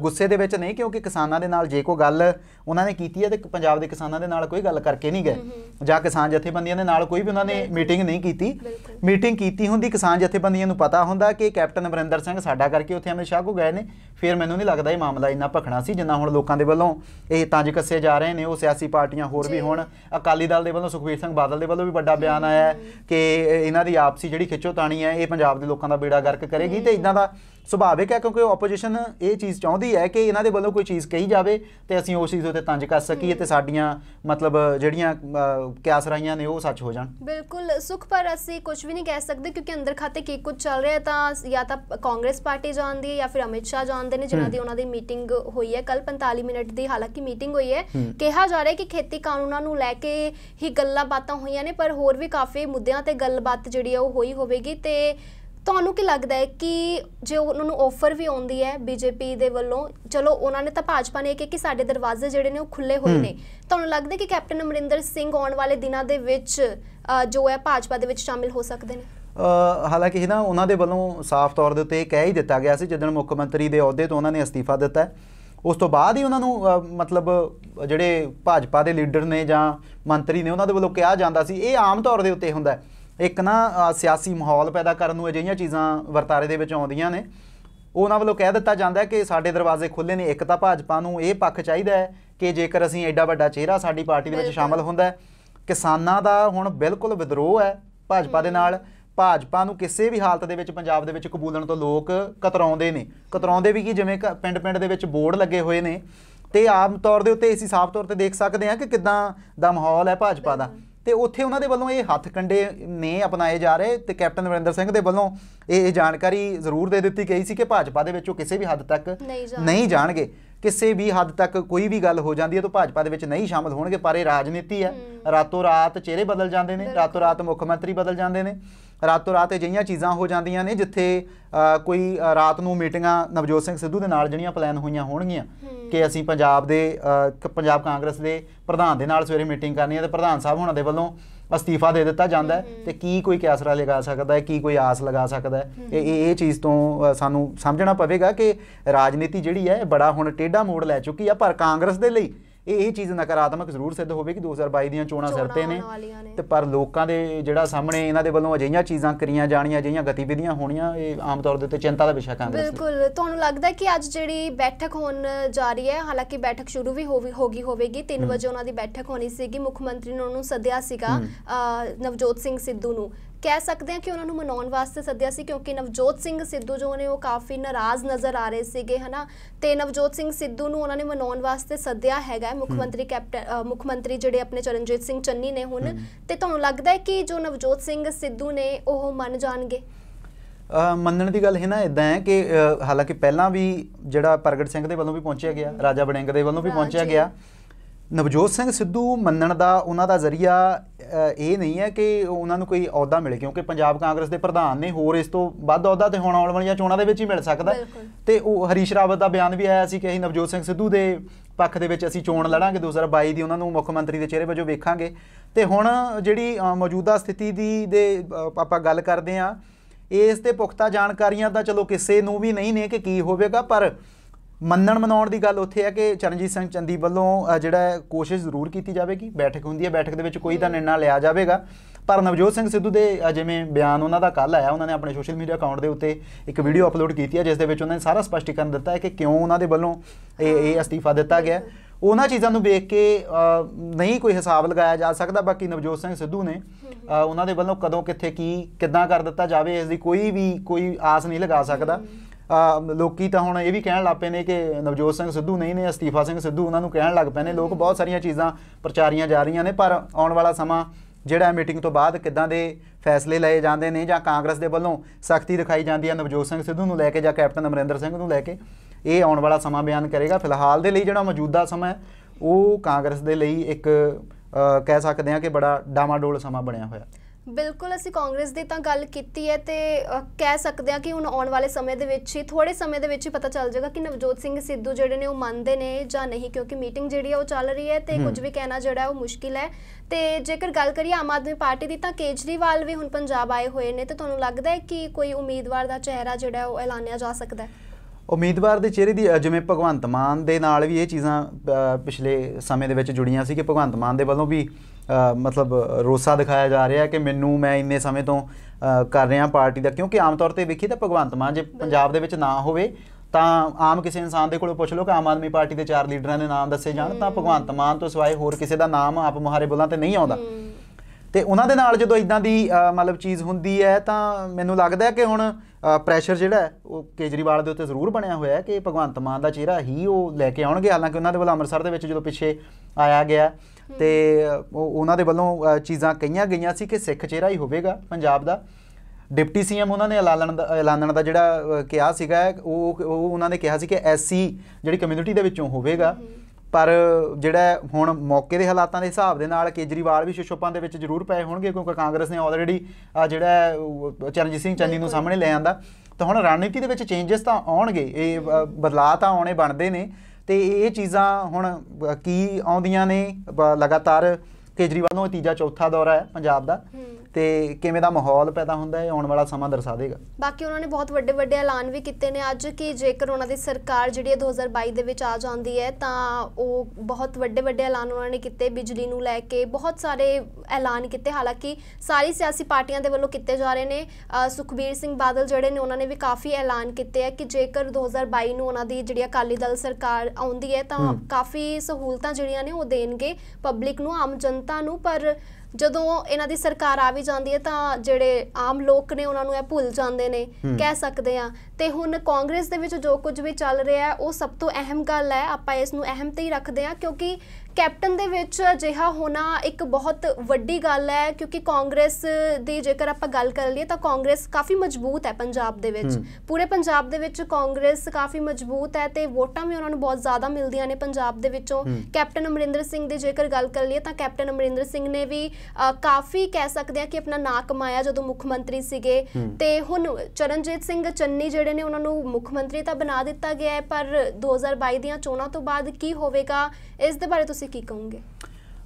ਗੁੱਸੇ ਦੇ ਵਿੱਚ ਨਹੀਂ ਕਿਉਂਕਿ ਕਿਸਾਨਾਂ ਦੇ ਨਾਲ ਜੇ ਕੋਈ ਗੱਲ ਉਹਨਾਂ ਨੇ ਕੀਤੀ ਹੈ ਤੇ ਪੰਜਾਬ ਦੇ ਕਿਸਾਨਾਂ ਦੇ ਨਾਲ ਕੋਈ ਗੱਲ ਕਰਕੇ ਨਹੀਂ ਗਏ। ਜਾਂ ਕਿਸਾਨ ਜਥੇਬੰਦੀਆਂ ਦੇ ਨਾਲ ਕੋਈ ਵੀ ਉਹਨਾਂ ਨੇ। ਮੀਟਿੰਗ ਨਹੀਂ ਕੀਤੀ। ਮੀਟਿੰਗ ਕੀਤੀ ਹੁੰਦੀ ਕਿਸਾਨ ਜਥੇਬੰਦੀਆਂ ਨੂੰ ਪਤਾ ਹੁੰਦਾ ਕਿ ਕੈਪਟਨ ਅਮਰਿੰਦਰ ਸਿੰਘ ਸਾਡਾ ਕਰਕੇ ਉੱਥੇ ਅਮਿਤ ਸ਼ਾਹ ਕੋ ਗਏ ਨੇ। ਫਿਰ ਮੈਨੂੰ ਨਹੀਂ ਲੱਗਦਾ ਇਹ ਮਾਮਲਾ ਇੰਨਾ ਭਖਣਾ ਸੀ ਜਿੰਨਾ ਹੁਣ ਲੋਕਾਂ ਦੇ ਵੱਲੋਂ ਇਹ ਤੰਜ ਕੱਸੇ ਜਾ ਰਹੇ ਨੇ ਉਹ ਸਿਆਸੀ ਪਾਰਟੀਆਂ ਹੋਰ ਵੀ। ਹੁਣ। ਅਕਾਲੀ ਦਲ ਦੇ ਵੱਲੋਂ ਸੁਖਬੀਰ ਸਿੰਘ ਬਾਦਲ ਦੇ ਵੱਲੋਂ ਵੀ ਵੱਡਾ ਬਿਆਨ ਆਇਆ ਕਿ ਇਹਨਾਂ ਦੀ ਆਪਸੀ ਜਿਹੜੀ ਖਿੱਚੋਤਾਣੀ ਹੈ ਇਹ ਪੰਜਾਬ ਦੇ ਲੋਕਾਂ ਦਾ ਬੇੜਾ ਗਰਕ ਕਰੇਗੀ ਤੇ ਇਦਾਂ ਦਾ ਸੁਭਾਵਿਕ ਹੈ ਕਿਉਂਕਿ ਆਪੋਜੀਸ਼ਨ ਇਹ ਚੀਜ਼ ਚਾਹੁੰਦੀ ਹੈ ਕਿ ਇਹਨਾਂ ਦੇ ਵੱਲੋਂ ਕੋਈ ਚੀਜ਼ ਕਹੀ ਜਾਵੇ ਤੇ ਅਸੀਂ ਉਸ ਚੀਜ਼ ਉੱਤੇ ਤੰਜ ਕੱਸ ਸਕੀਏ ਤੇ ਸਾਡੀਆਂ ਮਤਲਬ ਜਿਹੜੀਆਂ ਅ, ਕਿਆਸ ਰਾਈਆਂ ਨੇ ਉਹ ਸੱਚ ਹੋ ਜਾਣ। ਬਿਲਕੁਲ ਸੁਖ ਪਰ ਅਸੀਂ ਕੁਝ ਵੀ ਨਹੀਂ ਕਹਿ ਸਕਦੇ ਕਿਉਂਕਿ ਅੰਦਰ ਖਾਤੇ ਕੀ ਕੁਝ ਚੱਲ ਰਿਹਾ ਤਾਂ ਜਾਂ ਤਾਂ ਕਾਂਗਰਸ ਪਾਰਟੀ ਜਾਣਦੀ ਹੈ ਜਾਂ ਫਿਰ ਅਮਿਤ ਸ਼ਾਹ ਜਾਣਦੇ ਨੇ ਜਿਨ੍ਹਾਂ ਦੀ ਉਹਨਾਂ ਦੀ ਮੀਟਿੰਗ ਹੋਈ ਹੈ। ਕੱਲ 45 ਮਿੰਟ ਦੀ ਹਾਲਾਂਕਿ ਮੀਟਿੰਗ ਹੋਈ ਹੈ। ਕਿਹਾ ਜਾ ਰਿਹਾ ਕਿ ਖੇਤੀ ਕਾਨੂੰਨਾਂ ਨੂੰ ਲੈ ਕੇ ਹੀ ਗੱਲਾਂ ਬਾਤਾਂ ਹੋਈਆਂ ਨੇ ਪਰ ਹੋਰ ਵੀ ਕਾਫੀ ਮੁੱਦਿਆਂ ਤੇ ਗੱਲਬਾਤ ਜਿਹੜੀ ਹੈ ਉਹ ਹੋਈ ਹੋਵੇਗੀ ਤੇ ਤੁਹਾਨੂੰ ਕੀ ਲੱਗਦਾ ਹੈ ਕਿ ਜੇ ਉਹਨਾਂ ਨੂੰ ਆਫਰ ਵੀ ਆਉਂਦੀ ਹੈ ਬੀਜੇਪੀ ਦੇ ਵੱਲੋਂ ਚਲੋ ਉਹਨਾਂ ਨੇ ਤਾਂ ਭਾਜਪਾ ਨੇ ਕਿਹਾ ਕਿ ਸਾਡੇ ਦਰਵਾਜ਼ੇ ਜਿਹੜੇ ਨੇ ਉਹ ਖੁੱਲੇ ਹੋਏ। ਨੇ ਤੁਹਾਨੂੰ ਲੱਗਦਾ ਕਿ ਕੈਪਟਨ ਅਮਰਿੰਦਰ ਸਿੰਘ ਆਉਣ ਵਾਲੇ ਦਿਨਾਂ ਦੇ ਵਿੱਚ ਜੋ ਹੈ ਭਾਜਪਾ ਦੇ ਵਿੱਚ ਸ਼ਾਮਿਲ ਹੋ ਸਕਦੇ ਨੇ ਹਾਲਾਂਕਿ ਇਹ ਨਾ ਉਹਨਾਂ ਦੇ ਵੱਲੋਂ ਸਾਫ਼ ਤੌਰ ਦੇ ਉੱਤੇ ਇਹ ਕਹਿ ਹੀ ਦਿੱਤਾ ਗਿਆ ਸੀ ਜਦੋਂ ਮੁੱਖ ਮੰਤਰੀ ਦੇ ਅਹੁਦੇ ਤੋਂ ਉਹਨਾਂ ਨੇ ਅਸਤੀਫਾ ਦਿੱਤਾ। ਉਸ ਤੋਂ ਬਾਅਦ ਹੀ ਉਹਨਾਂ ਨੂੰ ਮਤਲਬ ਜਿਹੜੇ ਭਾਜਪਾ ਦੇ ਲੀਡਰ ਨੇ ਜਾਂ ਮੰਤਰੀ ਨੇ ਉਹਨਾਂ ਦੇ ਵੱਲੋਂ ਕਿਹਾ ਜਾਂਦਾ ਸੀ ਇਹ ਆਮ ਤੌਰ ਦੇ ਉੱਤੇ ਹੁੰਦਾ ਹੈ। ਇੱਕ ਨਾ ਸਿਆਸੀ ਮਾਹੌਲ ਪੈਦਾ ਕਰਨ ਨੂੰ ਅਜਿਹੀਆਂ ਚੀਜ਼ਾਂ ਵਰਤਾਰੇ ਦੇ ਵਿੱਚ ਆਉਂਦੀਆਂ ਨੇ। ਉਹਨਾਂ ਵੱਲੋਂ ਕਹਿ ਦਿੱਤਾ ਜਾਂਦਾ ਕਿ ਸਾਡੇ ਦਰਵਾਜ਼ੇ ਖੁੱਲੇ ਨੇ ਇੱਕ ਤਾਂ ਭਾਜਪਾ ਨੂੰ ਇਹ ਪੱਖ ਚਾਹੀਦਾ ਹੈ ਕਿ ਜੇਕਰ ਅਸੀਂ ਐਡਾ ਵੱਡਾ ਚਿਹਰਾ ਸਾਡੀ ਪਾਰਟੀ ਦੇ ਵਿੱਚ। ਸ਼ਾਮਲ ਹੁੰਦਾ ਹੈ ਕਿਸਾਨਾਂ ਦਾ ਹੁਣ ਬਿਲਕੁਲ ਵਿਦਰੋਹ ਹੈ ਭਾਜਪਾ ਦੇ ਨਾਲ। ਭਾਜਪਾ ਨੂੰ ਕਿਸੇ ਵੀ ਹਾਲਤ ਦੇ ਵਿੱਚ ਪੰਜਾਬ ਦੇ ਵਿੱਚ ਕਬੂਲਣ ਤੋਂ ਲੋਕ ਕਤਰਾਉਂਦੇ ਨੇ। ਕਤਰਾਉਂਦੇ ਵੀ ਕੀ? ਜਿਵੇਂ ਪਿੰਡ-ਪਿੰਡ ਦੇ ਵਿੱਚ ਬੋਰਡ ਲੱਗੇ ਹੋਏ ਨੇ। ਤੇ ਆਮ ਤੌਰ ਦੇ ਉੱਤੇ ਅਸੀਂ ਸਾਫ਼ ਤੌਰ ਤੇ ਦੇਖ ਸਕਦੇ ਹਾਂ ਕਿ ਕਿਦਾਂ ਦਾ ਮਾਹੌਲ ਹੈ ਭਾਜਪਾ ਦਾ। ਤੇ ਉੱਥੇ ਉਹਨਾਂ ਦੇ ਵੱਲੋਂ ਇਹ ਹੱਥ ਕੰਡੇ ਨੇ ਅਪਣਾਏ ਜਾ ਰਹੇ ਤੇ ਕੈਪਟਨ ਅਮਰਿੰਦਰ ਸਿੰਘ ਦੇ ਵੱਲੋਂ ਇਹ ਜਾਣਕਾਰੀ ਜ਼ਰੂਰ ਦੇ ਦਿੱਤੀ ਗਈ ਸੀ ਕਿ ਭਾਜਪਾ ਦੇ ਵਿੱਚੋਂ ਕਿਸੇ ਵੀ ਹੱਦ ਤੱਕ। ਨਹੀਂ ਜਾਣਗੇ। ਕਿਸੇ ਵੀ ਹੱਦ ਤੱਕ ਕੋਈ ਵੀ ਗੱਲ ਹੋ ਜਾਂਦੀ ਹੈ ਤਾਂ ਭਾਜਪਾ ਦੇ ਵਿੱਚ ਨਹੀਂ ਸ਼ਾਮਲ ਹੋਣਗੇ ਪਰ ਇਹ ਰਾਜਨੀਤੀ ਹੈ। ਰਾਤੋਂ ਰਾਤ ਚਿਹਰੇ ਬਦਲ ਜਾਂਦੇ ਨੇ ਰਾਤੋਂ ਰਾਤ ਮੁੱਖ ਮੰਤਰੀ ਬਦਲ ਜਾਂਦੇ ਨੇ। ਰਾਤੋਂ ਰਾਤ ਅਜਿਹੀਆਂ ਚੀਜ਼ਾਂ ਹੋ ਜਾਂਦੀਆਂ ਨੇ ਜਿੱਥੇ ਕੋਈ ਰਾਤ ਨੂੰ ਮੀਟਿੰਗਾਂ ਨਵਜੋਤ ਸਿੰਘ ਸਿੱਧੂ ਦੇ ਨਾਲ ਜਿਹੜੀਆਂ ਪਲਾਨ ਹੋਈਆਂ ਹੋਣਗੀਆਂ ਕਿ ਅਸੀਂ ਪੰਜਾਬ ਦੇ ਪੰਜਾਬ ਕਾਂਗਰਸ ਦੇ ਪ੍ਰਧਾਨ ਦੇ ਨਾਲ ਸਵੇਰੇ ਮੀਟਿੰਗ ਕਰਨੀ ਹੈ ਤੇ ਪ੍ਰਧਾਨ ਸਾਹਿਬ ਹੁਣਾਂ ਦੇ ਵੱਲੋਂ ਅਸਤੀਫਾ ਦੇ ਦਿੱਤਾ ਜਾਂਦਾ ਹੈ ਤੇ ਕੀ ਕੋਈ ਕਿਆਸਰਾ ਲਗਾ ਸਕਦਾ ਹੈ ਕੀ ਕੋਈ ਆਸ ਲਗਾ ਸਕਦਾ ਹੈ? ਇਹ ਇਹ ਚੀਜ਼ ਤੋਂ ਸਾਨੂੰ ਸਮਝਣਾ ਪਵੇਗਾ ਕਿ ਰਾਜਨੀਤੀ ਜਿਹੜੀ ਹੈ ਇਹ ਬੜਾ ਹੁਣ ਟੇਢਾ ਮੋੜ ਲੈ ਚੁੱਕੀ ਆ ਪਰ ਕਾਂਗਰਸ ਦੇ ਲਈ ਇਹ ਇਹ ਚੀਜ਼ ਨਕਾਰਾਤਮਕ ਜ਼ਰੂਰ ਸਿੱਧ ਹੋਵੇਗੀ 2022 ਦੀਆਂ ਚੋਣਾਂ ਸਿਰ ਤੇ ਨੇ। ਤੇ ਪਰ ਲੋਕਾਂ ਦੇ ਜਿਹੜਾ ਸਾਹਮਣੇ ਇਹਨਾਂ ਦੇ ਵੱਲੋਂ ਅਜਿਹੀਆਂ ਚੀਜ਼ਾਂ ਕਰੀਆਂ ਜਾਣੀਆਂ ਅਜਿਹੀਆਂ ਗਤੀਵਿਧੀਆਂ ਹੋਣੀਆਂ ਇਹ ਆਮ ਤੌਰ ਦੇ ਉੱਤੇ ਚਿੰਤਾ ਦਾ ਵਿਸ਼ਾ ਕਾਂਗਰਸ ਬਿਲਕੁਲ ਤੁਹਾਨੂੰ ਲੱਗਦਾ ਕਿ ਅੱਜ ਜਿਹੜੀ ਬੈਠਕ ਹੋਣ ਜਾ ਰਹੀ ਹੈ ਹਾਲਾਂਕਿ ਬੈਠਕ ਸ਼ੁਰੂ ਵੀ ਹੋਵੀ ਹੋਗੀ ਹੋਵੇਗੀ 3 ਵਜੇ ਉਹਨਾਂ ਦੀ ਬੈਠਕ ਹੋਣੀ ਸੀਗੀ ਮੁੱਖ ਮੰਤਰੀ ਨੇ ਉਹਨੂੰ ਸੱਦਿਆ ਸੀਗਾ ਨਵਜੋਤ ਸਿੰਘ ਸਿੱਧੂ ਨੂੰ। ਕਹਿ ਸਕਦੇ ਹਾਂ ਕਿ ਉਹਨਾਂ ਨੂੰ ਮਨਾਉਣ ਵਾਸਤੇ ਸੱਦਿਆ ਸੀ ਕਿਉਂਕਿ ਨਵਜੋਤ ਸਿੰਘ ਸਿੱਧੂ ਜੋ ਨੇ ਉਹ ਕਾਫੀ ਨਾਰਾਜ਼ ਨਜ਼ਰ ਆ ਰਹੇ ਸੀਗੇ ਹਨਾ? ਤੇ ਨਵਜੋਤ ਸਿੰਘ ਸਿੱਧੂ ਨੂੰ ਉਹਨਾਂ ਨੇ ਮਨਾਉਣ ਵਾਸਤੇ ਸੱਦਿਆ ਹੈਗਾ। ਮੁੱਖ ਮੰਤਰੀ ਕੈਪਟਨ ਮੁੱਖ ਮੰਤਰੀ ਜਿਹੜੇ ਆਪਣੇ ਚਰਨਜੀਤ ਸਿੰਘ ਚੰਨੀ ਨੇ ਹੁਣ। ਤੇ ਤੁਹਾਨੂੰ ਲੱਗਦਾ ਹੈ ਕਿ ਜੋ ਨਵਜੋਤ ਸਿੰਘ ਸਿੱਧੂ ਨੇ ਉਹ ਮੰਨ ਜਾਣਗੇ? ਮੰਨਣ ਦੀ ਗੱਲ ਹੈ ਨਾ ਇਦਾਂ ਹੈ ਕਿ ਹਾਲਾਂਕਿ ਪਹਿਲਾਂ ਵੀ ਜਿਹੜਾ ਪ੍ਰਗਟ ਸਿੰਘ ਦੇ ਵੱਲੋਂ ਵੀ ਪਹੁੰਚਿਆ ਗਿਆ ਰਾਜਾ ਵੜਿੰਗ ਦੇ ਵੱਲੋਂ ਵੀ ਪਹੁੰਚਿਆ। ਗਿਆ। ਨਵਜੋਤ ਸਿੰਘ ਸਿੱਧੂ ਮੰਨਣ ਦਾ ਉਹਨਾਂ ਦਾ ਜ਼ਰੀਆ ਇਹ ਨਹੀਂ ਹੈ ਕਿ ਉਹਨਾਂ ਨੂੰ ਕੋਈ ਅਹੁਦਾ ਮਿਲੇ ਕਿਉਂਕਿ ਪੰਜਾਬ ਕਾਂਗਰਸ ਦੇ ਪ੍ਰਧਾਨ ਨੇ ਹੋਰ ਇਸ ਤੋਂ ਵੱਧ ਅਹੁਦਾ ਤੇ ਹੁਣ ਆਉਣ ਵਾਲੀਆਂ ਚੋਣਾਂ ਦੇ ਵਿੱਚ ਹੀ ਮਿਲ ਸਕਦਾ। ਤੇ ਉਹ ਹਰੀਸ਼ ਰਾਵਤ ਦਾ ਬਿਆਨ ਵੀ ਆਇਆ ਸੀ ਕਿ ਅਸੀਂ ਨਵਜੋਤ ਸਿੰਘ ਸਿੱਧੂ ਦੇ ਪੱਖ ਦੇ ਵਿੱਚ ਅਸੀਂ ਚੋਣ ਲੜਾਂਗੇ 2022 ਦੀ ਉਹਨਾਂ ਨੂੰ ਮੁੱਖ ਮੰਤਰੀ ਦੇ ਚਿਹਰੇ ਵਜੋਂ ਵੇਖਾਂਗੇ ਤੇ ਹੁਣ ਜਿਹੜੀ ਮੌਜੂਦਾ ਸਥਿਤੀ ਦੀ ਦੇ ਆਪਾਂ ਗੱਲ ਕਰਦੇ ਆ ਇਸ ਤੇ ਪੁਖਤਾ ਜਾਣਕਾਰੀਆਂ ਤਾਂ ਚਲੋ ਕਿਸੇ ਨੂੰ ਵੀ ਨਹੀਂ ਨੇ ਕਿ ਕੀ ਹੋਵੇਗਾ ਪਰ ਮੰਨਣ ਮਨਾਉਣ ਦੀ ਗੱਲ ਉੱਥੇ ਹੈ ਕਿ ਚਰਨਜੀਤ ਸਿੰਘ ਚੰਦੀ ਵੱਲੋਂ ਜਿਹੜਾ ਕੋਸ਼ਿਸ਼ ਜ਼ਰੂਰ ਕੀਤੀ ਜਾਵੇਗੀ। ਬੈਠਕ ਹੁੰਦੀ ਹੈ ਬੈਠਕ ਦੇ ਵਿੱਚ ਕੋਈ ਤਾਂ ਨਿਰਣਾ ਲਿਆ ਜਾਵੇਗਾ। ਪਰ ਨਵਜੋਤ ਸਿੰਘ ਸਿੱਧੂ ਦੇ ਜਿਵੇਂ ਬਿਆਨ ਉਹਨਾਂ ਦਾ ਕੱਲ ਆਇਆ ਉਹਨਾਂ ਨੇ ਆਪਣੇ ਸੋਸ਼ਲ ਮੀਡੀਆ ਅਕਾਊਂਟ ਦੇ ਉੱਤੇ ਇੱਕ ਵੀਡੀਓ ਅਪਲੋਡ ਕੀਤੀ ਹੈ ਜਿਸ ਦੇ ਵਿੱਚ ਉਹਨਾਂ ਨੇ ਸਾਰਾ ਸਪਸ਼ਟੀਕਰਨ ਦਿੱਤਾ ਹੈ ਕਿ ਕਿਉਂ ਉਹਨਾਂ ਦੇ ਵੱਲੋਂ ਇਹ ਇਹ ਅਸਤੀਫਾ ਦਿੱਤਾ ਗਿਆ। ਉਹਨਾਂ ਚੀਜ਼ਾਂ ਨੂੰ ਵੇਖ ਕੇ ਨਹੀਂ ਕੋਈ ਹਿਸਾਬ ਲਗਾਇਆ ਜਾ ਸਕਦਾ ਬਾਕੀ ਨਵਜੋਤ ਸਿੰਘ ਸਿੱਧੂ ਨੇ ਉਹਨਾਂ ਦੇ ਵੱਲੋਂ ਕਦੋਂ ਕਿੱਥੇ ਕੀ ਕਿੱਦਾਂ ਕਰ ਦਿੱਤਾ ਜਾਵੇ ਇਸ ਦੀ ਕੋਈ ਵੀ ਕੋਈ ਆਸ ਨਹੀਂ ਲਗਾ ਸਕਦਾ। ਲੋਕੀ ਤਾਂ ਹੁਣ ਇਹ ਵੀ ਕਹਿਣ ਲੱਗ ਪਏ ਨੇ ਕਿ ਨਵਜੋਤ ਸਿੰਘ ਸਿੱਧੂ ਨਹੀਂ ਨੇ, ਅਸਤੀਫਾ ਸਿੰਘ ਸਿੱਧੂ ਉਹਨਾਂ ਨੂੰ ਕਹਿਣ ਲੱਗ ਪਏ ਨੇ। ਲੋਕ ਬਹੁਤ ਸਾਰੀਆਂ ਚੀਜ਼ਾਂ ਪ੍ਰਚਾਰੀਆਂ ਜਾ ਰਹੀਆਂ ਨੇ, ਪਰ ਆਉਣ ਵਾਲਾ ਸਮਾਂ ਜਿਹੜਾ ਮੀਟਿੰਗ ਤੋਂ ਬਾਅਦ ਕਿੱਦਾਂ ਦੇ ਫੈਸਲੇ ਲਏ ਜਾਂਦੇ ਨੇ ਜਾਂ ਕਾਂਗਰਸ ਦੇ ਵੱਲੋਂ ਸਖਤੀ ਦਿਖਾਈ ਜਾਂਦੀ ਹੈ ਨਵਜੋਤ ਸਿੰਘ ਸਿੱਧੂ ਨੂੰ ਲੈ ਕੇ ਜਾਂ ਕੈਪਟਨ ਅਮਰਿੰਦਰ ਸਿੰਘ ਨੂੰ ਲੈ ਕੇ, ਇਹ ਆਉਣ ਵਾਲਾ ਸਮਾਂ ਬਿਆਨ ਕਰੇਗਾ। ਫਿਲਹਾਲ ਦੇ ਲਈ ਜਿਹੜਾ ਮੌਜੂਦਾ ਸਮਾਂ ਹੈ, ਉਹ ਕਾਂਗਰਸ ਦੇ ਲਈ ਇੱਕ ਕਹਿ ਸਕਦੇ ਹਾਂ ਕਿ ਬੜਾ ਡਾਮਾਡੋਲ ਸਮਾਂ ਬਣਿਆ ਹੋਇਆ। ਬਿਲਕੁਲ ਅਸੀਂ ਕਾਂਗਰਸ ਦੀ ਤਾਂ ਗੱਲ ਕੀਤੀ ਹੈ ਤੇ ਕਹਿ ਸਕਦੇ ਹਾਂ ਕਿ ਹੁਣ ਆਉਣ ਵਾਲੇ ਸਮੇਂ ਦੇ ਵਿੱਚ ਹੀ ਥੋੜੇ ਸਮੇਂ ਦੇ ਵਿੱਚ ਹੀ ਪਤਾ ਚੱਲ ਜਾਏਗਾ ਕਿ ਨਵਜੋਤ ਸਿੰਘ ਸਿੱਧੂ ਜਿਹੜੇ ਨੇ ਉਹ ਮੰਨਦੇ ਨੇ ਜਾਂ ਨਹੀਂ ਕਿਉਂਕਿ ਮੀਟਿੰਗ ਜਿਹੜੀ ਹੈ ਉਹ ਚੱਲ ਰਹੀ ਹੈ ਤੇ ਕੁਝ ਵੀ ਕਹਿਣਾ ਜਿਹੜਾ ਉਹ ਮੁਸ਼ਕਿਲ ਹੈ। ਤੇ ਜੇਕਰ ਗੱਲ ਕਰੀਏ ਆਮ ਆਦਮੀ ਪਾਰਟੀ ਦੀ ਤਾਂ ਕੇਜਰੀਵਾਲ ਵੀ ਹੁਣ ਪੰਜਾਬ ਆਏ ਹੋਏ ਨੇ ਤੇ ਤੁਹਾਨੂੰ ਲੱਗਦਾ ਹੈ ਕਿ ਕੋਈ ਉਮੀਦਵਾਰ ਦਾ ਚਿਹਰਾ ਜਿਹੜਾ ਉਹ ਐਲਾਨਿਆ ਜਾ ਸਕਦਾ ਹੈ? ਉਮੀਦਵਾਰ ਦੇ ਚਿਹਰੇ ਦੀ ਜਿਵੇਂ ਭਗਵੰਤ ਮਾਨ ਦੇ ਨਾਲ ਵੀ ਇਹ ਚੀਜ਼ਾਂ ਪਿਛਲੇ ਸਮੇਂ ਦੇ ਵਿੱਚ ਜੁੜੀਆਂ ਸੀ ਕਿ ਭਗਵੰਤ ਮਾਨ ਦੇ ਵੱਲੋਂ ਵੀ ਮਤਲਬ ਰੋਸਾ ਦਿਖਾਇਆ ਜਾ ਰਿਹਾ ਕਿ ਮੈਨੂੰ ਮੈਂ ਇੰਨੇ ਸਮੇਂ ਤੋਂ ਕਰ ਰਿਹਾ ਪਾਰਟੀ ਦਾ। ਕਿਉਂਕਿ ਆਮ ਤੌਰ ਤੇ ਵੇਖੀ ਤਾਂ ਭਗਵੰਤ ਮਾਨ ਜੇ ਪੰਜਾਬ ਦੇ ਵਿੱਚ ਨਾ ਹੋਵੇ ਤਾਂ ਆਮ ਕਿਸੇ ਇਨਸਾਨ ਦੇ ਕੋਲੋਂ ਪੁੱਛ ਲਓ ਕਿ ਆਮ ਆਦਮੀ ਪਾਰਟੀ ਦੇ ਚਾਰ ਲੀਡਰਾਂ ਦੇ ਨਾਮ ਦੱਸੇ ਜਾਣ ਤਾਂ ਭਗਵੰਤ ਮਾਨ ਤੋਂ ਸਿਵਾਏ ਹੋਰ ਕਿਸੇ ਦਾ ਨਾਮ ਆਪ ਮੁਹਾਰੇ ਬੋਲਾਂ ਤੇ ਨਹੀਂ ਆਉਂਦਾ। ਤੇ ਉਹਨਾਂ ਦੇ ਨਾਲ ਜਦੋਂ ਇਦਾਂ ਦੀ ਮਤਲਬ ਚੀਜ਼ ਹੁੰਦੀ ਹੈ ਤਾਂ ਮੈਨੂੰ ਲੱਗਦਾ ਹੈ ਕਿ ਹੁਣ ਪ੍ਰੈਸ਼ਰ ਜਿਹੜਾ ਉਹ ਕੇਜਰੀਵਾਲ ਦੇ ਉੱਤੇ ਜ਼ਰੂਰ ਬਣਿਆ ਹੋਇਆ ਹੈ ਕਿ ਭਗਵੰਤ ਮਾਨ ਦਾ ਚਿਹਰਾ ਹੀ ਉਹ ਲੈ ਕੇ ਆਉਣਗੇ। ਹਾਲਾਂਕਿ ਉਹਨਾਂ ਦੇ ਵੱਲੋਂ ਅੰਮ੍ਰਿਤਸਰ ਦੇ ਵਿੱਚ ਜਦੋਂ ਪਿੱਛੇ ਆਇਆ ਗਿਆ ਤੇ ਉਹ ਉਹਨਾਂ ਦੇ ਵੱਲੋਂ ਚੀਜ਼ਾਂ ਕਹੀਆਂ ਗਈਆਂ ਸੀ ਕਿ ਸਿੱਖ ਚਿਹਰਾ ਹੀ ਹੋਵੇਗਾ ਪੰਜਾਬ ਦਾ। ਡਿਪਟੀ ਸੀਐਮ ਉਹਨਾਂ ਨੇ ਐਲਾਨਣ ਦਾ ਐਲਾਨਣ ਦਾ ਜਿਹੜਾ ਕਿਹਾ ਸੀਗਾ ਉਹ ਉਹ ਉਹਨਾਂ ਨੇ ਕਿਹਾ ਸੀ ਕਿ ਐਸਸੀ ਜਿਹੜੀ ਕਮਿਊਨਿਟੀ ਦੇ ਵਿੱਚੋਂ ਹੋਵੇਗਾ। ਪਰ ਜਿਹੜਾ ਹੁਣ ਮੌਕੇ ਦੇ ਹਾਲਾਤਾਂ ਦੇ ਹਿਸਾਬ ਦੇ ਨਾਲ ਕੇਜਰੀਵਾਲ ਵੀ ਸ਼ਿਸ਼ੋਪਾਂ ਦੇ ਵਿੱਚ ਜ਼ਰੂਰ ਪਏ ਹੋਣਗੇ ਕਿਉਂਕਿ ਕਾਂਗਰਸ ਨੇ ਆਲਰੇਡੀ ਜਿਹੜਾ ਚਰਨਜੀਤ ਸਿੰਘ ਚੰਨੀ ਨੂੰ ਸਾਹਮਣੇ ਲੈ ਆਂਦਾ। ਤਾਂ ਹੁਣ ਰਣਨੀਤੀ ਦੇ ਵਿੱਚ ਚੇਂਜਸ ਤਾਂ ਆਉਣਗੇ ਇਹ ਬਦਲਾਅ ਤਾਂ ਆਉਣੇ ਬਣਦੇ ਨੇ। ਤੇ ਇਹ ਚੀਜ਼ਾਂ ਹੁਣ ਕੀ ਆਉਂਦੀਆਂ ਨੇ ਲਗਾਤਾਰ ਕੇਜਰੀਵਾਲ ਨੂੰ ਤੀਜਾ ਚੌਥਾ ਦੌਰਾ ਹੈ ਪੰਜਾਬ ਦਾ। ਤੇ ਕਿਵੇਂ ਦਾ ਮਾਹੌਲ ਪੈਦਾ ਹੁੰਦਾ ਹੈ ਆਉਣ ਵਾਲਾ ਸਮਾਂ ਦਰਸਾ ਦੇਗਾ ਬਾਕੀ ਉਹਨਾਂ ਨੇ ਬਹੁਤ ਵੱਡੇ ਵੱਡੇ ਐਲਾਨ ਵੀ ਕੀਤੇ ਨੇ ਅੱਜ ਕਿ ਜੇਕਰ ਉਹਨਾਂ ਦੀ ਸਰਕਾਰ ਜਿਹੜੀ ਹੈ 2022 ਦੇ ਵਿੱਚ ਆ ਜਾਂਦੀ ਹੈ ਤਾਂ ਉਹ ਬਹੁਤ ਵੱਡੇ ਵੱਡੇ ਐਲਾਨ ਉਹਨਾਂ ਨੇ ਕੀਤੇ ਬਿਜਲੀ ਨੂੰ ਲੈ ਕੇ ਬਹੁਤ ਸਾਰੇ ਐਲਾਨ ਕੀਤੇ। ਹਾਲਾਂਕਿ ਸਾਰੀ ਸਿਆਸੀ ਪਾਰਟੀਆਂ ਦੇ ਵੱਲੋਂ ਕੀਤੇ ਜਾ ਰਹੇ ਨੇ। ਸੁਖਬੀਰ ਸਿੰਘ ਬਾਦਲ ਜਿਹੜੇ ਨੇ ਉਹਨਾਂ ਨੇ ਵੀ ਕਾਫੀ ਐਲਾਨ ਕੀਤੇ ਹੈ ਕਿ ਜੇਕਰ 2022 ਨੂੰ ਉਹਨਾਂ ਦੀ ਜਿਹੜੀ ਅਕਾਲੀ ਦਲ ਸਰਕਾਰ ਆਉਂਦੀ ਹੈ ਤਾਂ। ਕਾਫੀ ਸਹੂਲਤਾਂ ਜਿਹੜੀਆਂ ਨੇ ਉਹ ਦੇਣਗੇ ਪਬਲਿਕ ਨੂੰ ਆਮ ਜਨਤਾ ਨੂੰ। ਪਰ ਜਦੋਂ ਇਹਨਾਂ ਦੀ ਸਰਕਾਰ ਆ ਵੀ ਜਾਂਦੀ ਹੈ ਤਾਂ ਜਿਹੜੇ ਆਮ ਲੋਕ ਨੇ ਉਹਨਾਂ ਨੂੰ ਇਹ ਭੁੱਲ ਜਾਂਦੇ ਨੇ। ਕਹਿ ਸਕਦੇ ਆ ਤੇ ਹੁਣ ਕਾਂਗਰਸ ਦੇ ਵਿੱਚ ਜੋ ਕੁਝ ਵੀ ਚੱਲ ਰਿਹਾ ਹੈ ਉਹ ਸਭ ਤੋਂ ਅਹਿਮ ਗੱਲ ਹੈ ਆਪਾਂ ਇਸ ਨੂੰ ਅਹਿਮ ਤੇ ਹੀ ਰੱਖਦੇ ਆ ਕਿਉਂਕਿ ਕੈਪਟਨ ਦੇ ਵਿੱਚ ਅਜਿਹਾ ਹੋਣਾ ਇੱਕ ਬਹੁਤ ਵੱਡੀ ਗੱਲ ਹੈ ਕਿਉਂਕਿ ਕਾਂਗਰਸ ਦੀ ਜੇਕਰ ਆਪਾਂ ਗੱਲ ਕਰ ਲਈਏ ਤਾਂ ਕਾਂਗਰਸ ਕਾਫੀ ਮਜ਼ਬੂਤ ਹੈ ਪੰਜਾਬ ਦੇ ਵਿੱਚ। ਪੂਰੇ ਪੰਜਾਬ ਦੇ ਵਿੱਚ ਕਾਂਗਰਸ ਕਾਫੀ ਮਜ਼ਬੂਤ ਹੈ ਤੇ ਵੋਟਾਂ ਵੀ ਉਹਨਾਂ ਨੂੰ ਬਹੁਤ ਜ਼ਿਆਦਾ ਮਿਲਦੀਆਂ ਨੇ ਪੰਜਾਬ ਦੇ ਵਿੱਚੋਂ। ਕੈਪਟਨ ਅਮਰਿੰਦਰ ਸਿੰਘ ਦੀ ਜੇਕਰ ਗੱਲ ਕਰ ਲਈਏ ਤਾਂ ਕੈਪਟਨ ਅਮਰਿੰਦਰ ਸਿੰਘ ਨੇ ਵੀ ਕਾਫੀ ਕਹਿ ਸਕਦੇ ਆ ਕਿ ਆਪਣਾ ਨਾਂ ਕਮਾਇਆ ਜਦੋਂ ਮੁੱਖ ਮੰਤਰੀ ਸੀਗੇ। ਤੇ ਹੁਣ ਚਰਨਜੀਤ ਸਿੰਘ ਚੰਨੀ ਜਿਹੜੇ ਨੇ ਉਹਨਾਂ ਨੂੰ ਮੁੱਖ ਮੰਤਰੀ ਤਾਂ ਬਣਾ ਦਿੱਤਾ ਗਿਆ ਹੈ, ਪਰ 2022 ਦੀਆਂ ਚੋਣਾਂ ਤੋਂ ਬਾਅਦ ਕੀ ਹੋਵੇਗਾ? ਇਸ ਦੇ ਬਾਰੇ ਤੁਸੀਂ ਕੀ ਕਹੋਗੇ?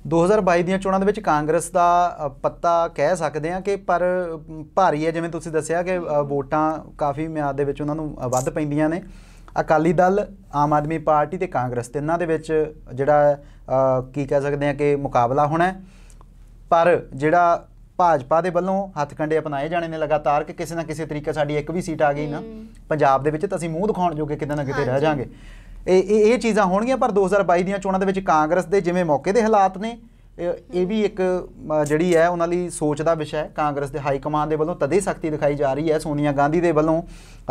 2022 ਦੀਆਂ ਚੋਣਾਂ ਦੇ ਵਿੱਚ ਕਾਂਗਰਸ ਦਾ ਪੱਤਾ ਕਹਿ ਸਕਦੇ ਹਾਂ ਕਿ ਪਰ ਭਾਰੀ ਹੈ। ਜਿਵੇਂ ਤੁਸੀਂ ਦੱਸਿਆ ਕਿ ਵੋਟਾਂ ਕਾਫੀ ਮਿਆਦ ਦੇ ਵਿੱਚ ਉਹਨਾਂ ਨੂੰ ਵੱਧ ਪੈਂਦੀਆਂ ਨੇ। ਅਕਾਲੀ ਦਲ, ਆਮ ਆਦਮੀ ਪਾਰਟੀ ਤੇ ਕਾਂਗਰਸ ਤਿੰਨਾਂ ਦੇ ਵਿੱਚ ਜਿਹੜਾ ਕੀ ਕਹਿ ਸਕਦੇ ਹਾਂ ਕਿ ਮੁਕਾਬਲਾ ਹੋਣਾ ਪਰ ਜਿਹੜਾ ਭਾਜਪਾ ਦੇ ਵੱਲੋਂ ਹੱਥ ਕੰਡੇ ਅਪਣਾਏ ਜਾਣੇ ਨੇ ਲਗਾਤਾਰ ਕਿ ਕਿਸੇ ਨਾ ਕਿਸੇ ਤਰੀਕੇ ਸਾਡੀ ਇੱਕ ਵੀ ਸੀਟ ਆ ਗਈ ਨਾ। ਪੰਜਾਬ ਦੇ ਵਿੱਚ ਤਾਂ ਅਸੀਂ ਮੂੰਹ ਦਿਖਾਉਣ ਜੋਗੇ ਕਿਤੇ ਨਾ ਕਿਤੇ ਰਹਿ। ਜਾਾਂਗੇ ਇਹ ਇਹ ਇਹ ਚੀਜ਼ਾਂ ਹੋਣਗੀਆਂ ਪਰ 2022 ਦੀਆਂ ਚੋਣਾਂ ਦੇ ਵਿੱਚ ਕਾਂਗਰਸ ਦੇ ਜਿਵੇਂ ਮੌਕੇ ਦੇ ਹਾਲਾਤ ਨੇ ਇਹ ਵੀ ਇੱਕ ਜਿਹੜੀ ਹੈ ਉਹਨਾਂ ਲਈ ਸੋਚ ਦਾ ਵਿਸ਼ਾ ਹੈ। ਕਾਂਗਰਸ ਦੇ ਹਾਈ ਕਮਾਂਡ ਦੇ ਵੱਲੋਂ ਤਦੇ ਸਖਤੀ ਦਿਖਾਈ ਜਾ ਰਹੀ ਹੈ। ਸੋਨੀਆ ਗਾਂਧੀ ਦੇ ਵੱਲੋਂ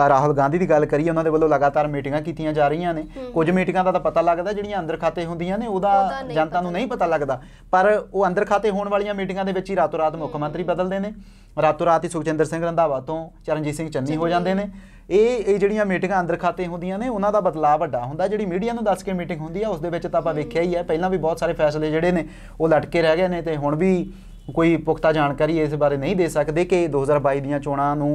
ਰਾਹੁਲ ਗਾਂਧੀ ਦੀ ਗੱਲ ਕਰੀਏ ਉਹਨਾਂ ਦੇ ਵੱਲੋਂ ਲਗਾਤਾਰ ਮੀਟਿੰਗਾਂ ਕੀਤੀਆਂ ਜਾ ਰਹੀਆਂ ਨੇ। ਕੁਝ ਮੀਟਿੰਗਾਂ ਦਾ ਤਾਂ ਪਤਾ ਲੱਗਦਾ ਜਿਹੜੀਆਂ ਅੰਦਰ ਖਾਤੇ ਹੁੰਦੀਆਂ ਨੇ ਉਹਦਾ ਜਨਤਾ ਨੂੰ ਨਹੀਂ ਪਤਾ ਲੱਗਦਾ। ਪਰ ਉਹ ਅੰਦਰ ਖਾਤੇ ਹੋਣ ਵਾਲੀਆਂ ਮੀਟਿੰਗਾਂ ਦੇ ਵਿੱਚ ਹੀ ਰਾਤੋਂ ਰਾਤ ਮੁੱਖ ਮੰਤਰੀ ਬਦਲਦੇ ਨੇ। ਰਾਤੋਂ ਰਾਤ ਹੀ ਸੁਖਜਿੰਦਰ ਸਿੰਘ ਰੰਧਾਵਾ ਤੋਂ ਚਰਨਜੀਤ ਸਿੰਘ ਚੰਨੀ ਹੋ। ਜਾਂਦੇ ਨੇ। ਇਹ ਇਹ ਜਿਹੜੀਆਂ ਮੀਟਿੰਗਾਂ ਅੰਦਰ ਖਾਤੇ ਹੁੰਦੀਆਂ ਨੇ, ਉਹਨਾਂ ਦਾ ਬਦਲਾਅ ਵੱਡਾ ਹੁੰਦਾ। ਜਿਹੜੀ ਮੀਡੀਆ ਨੂੰ ਦੱਸ ਕੇ ਮੀਟਿੰਗ ਹੁੰਦੀ ਆ, ਉਸ ਦੇ ਵਿੱਚ ਤਾਂ ਆਪਾਂ ਵੇਖਿਆ ਹੀ ਹੈ ਪਹਿਲਾਂ ਵੀ ਬਹੁਤ ਸਾਰੇ ਫੈਸਲੇ ਜਿਹੜੇ ਨੇ, ਉਹ ਲਟਕੇ ਰਹਿ ਗਏ ਨੇ ਤੇ ਹੁਣ ਵੀ ਕੋਈ ਪੁਖਤਾ ਜਾਣਕਾਰੀ ਇਸ ਬਾਰੇ ਨਹੀਂ ਦੇ ਸਕਦੇ ਕਿ 2022 ਦੀਆਂ ਚੋਣਾਂ ਨੂੰ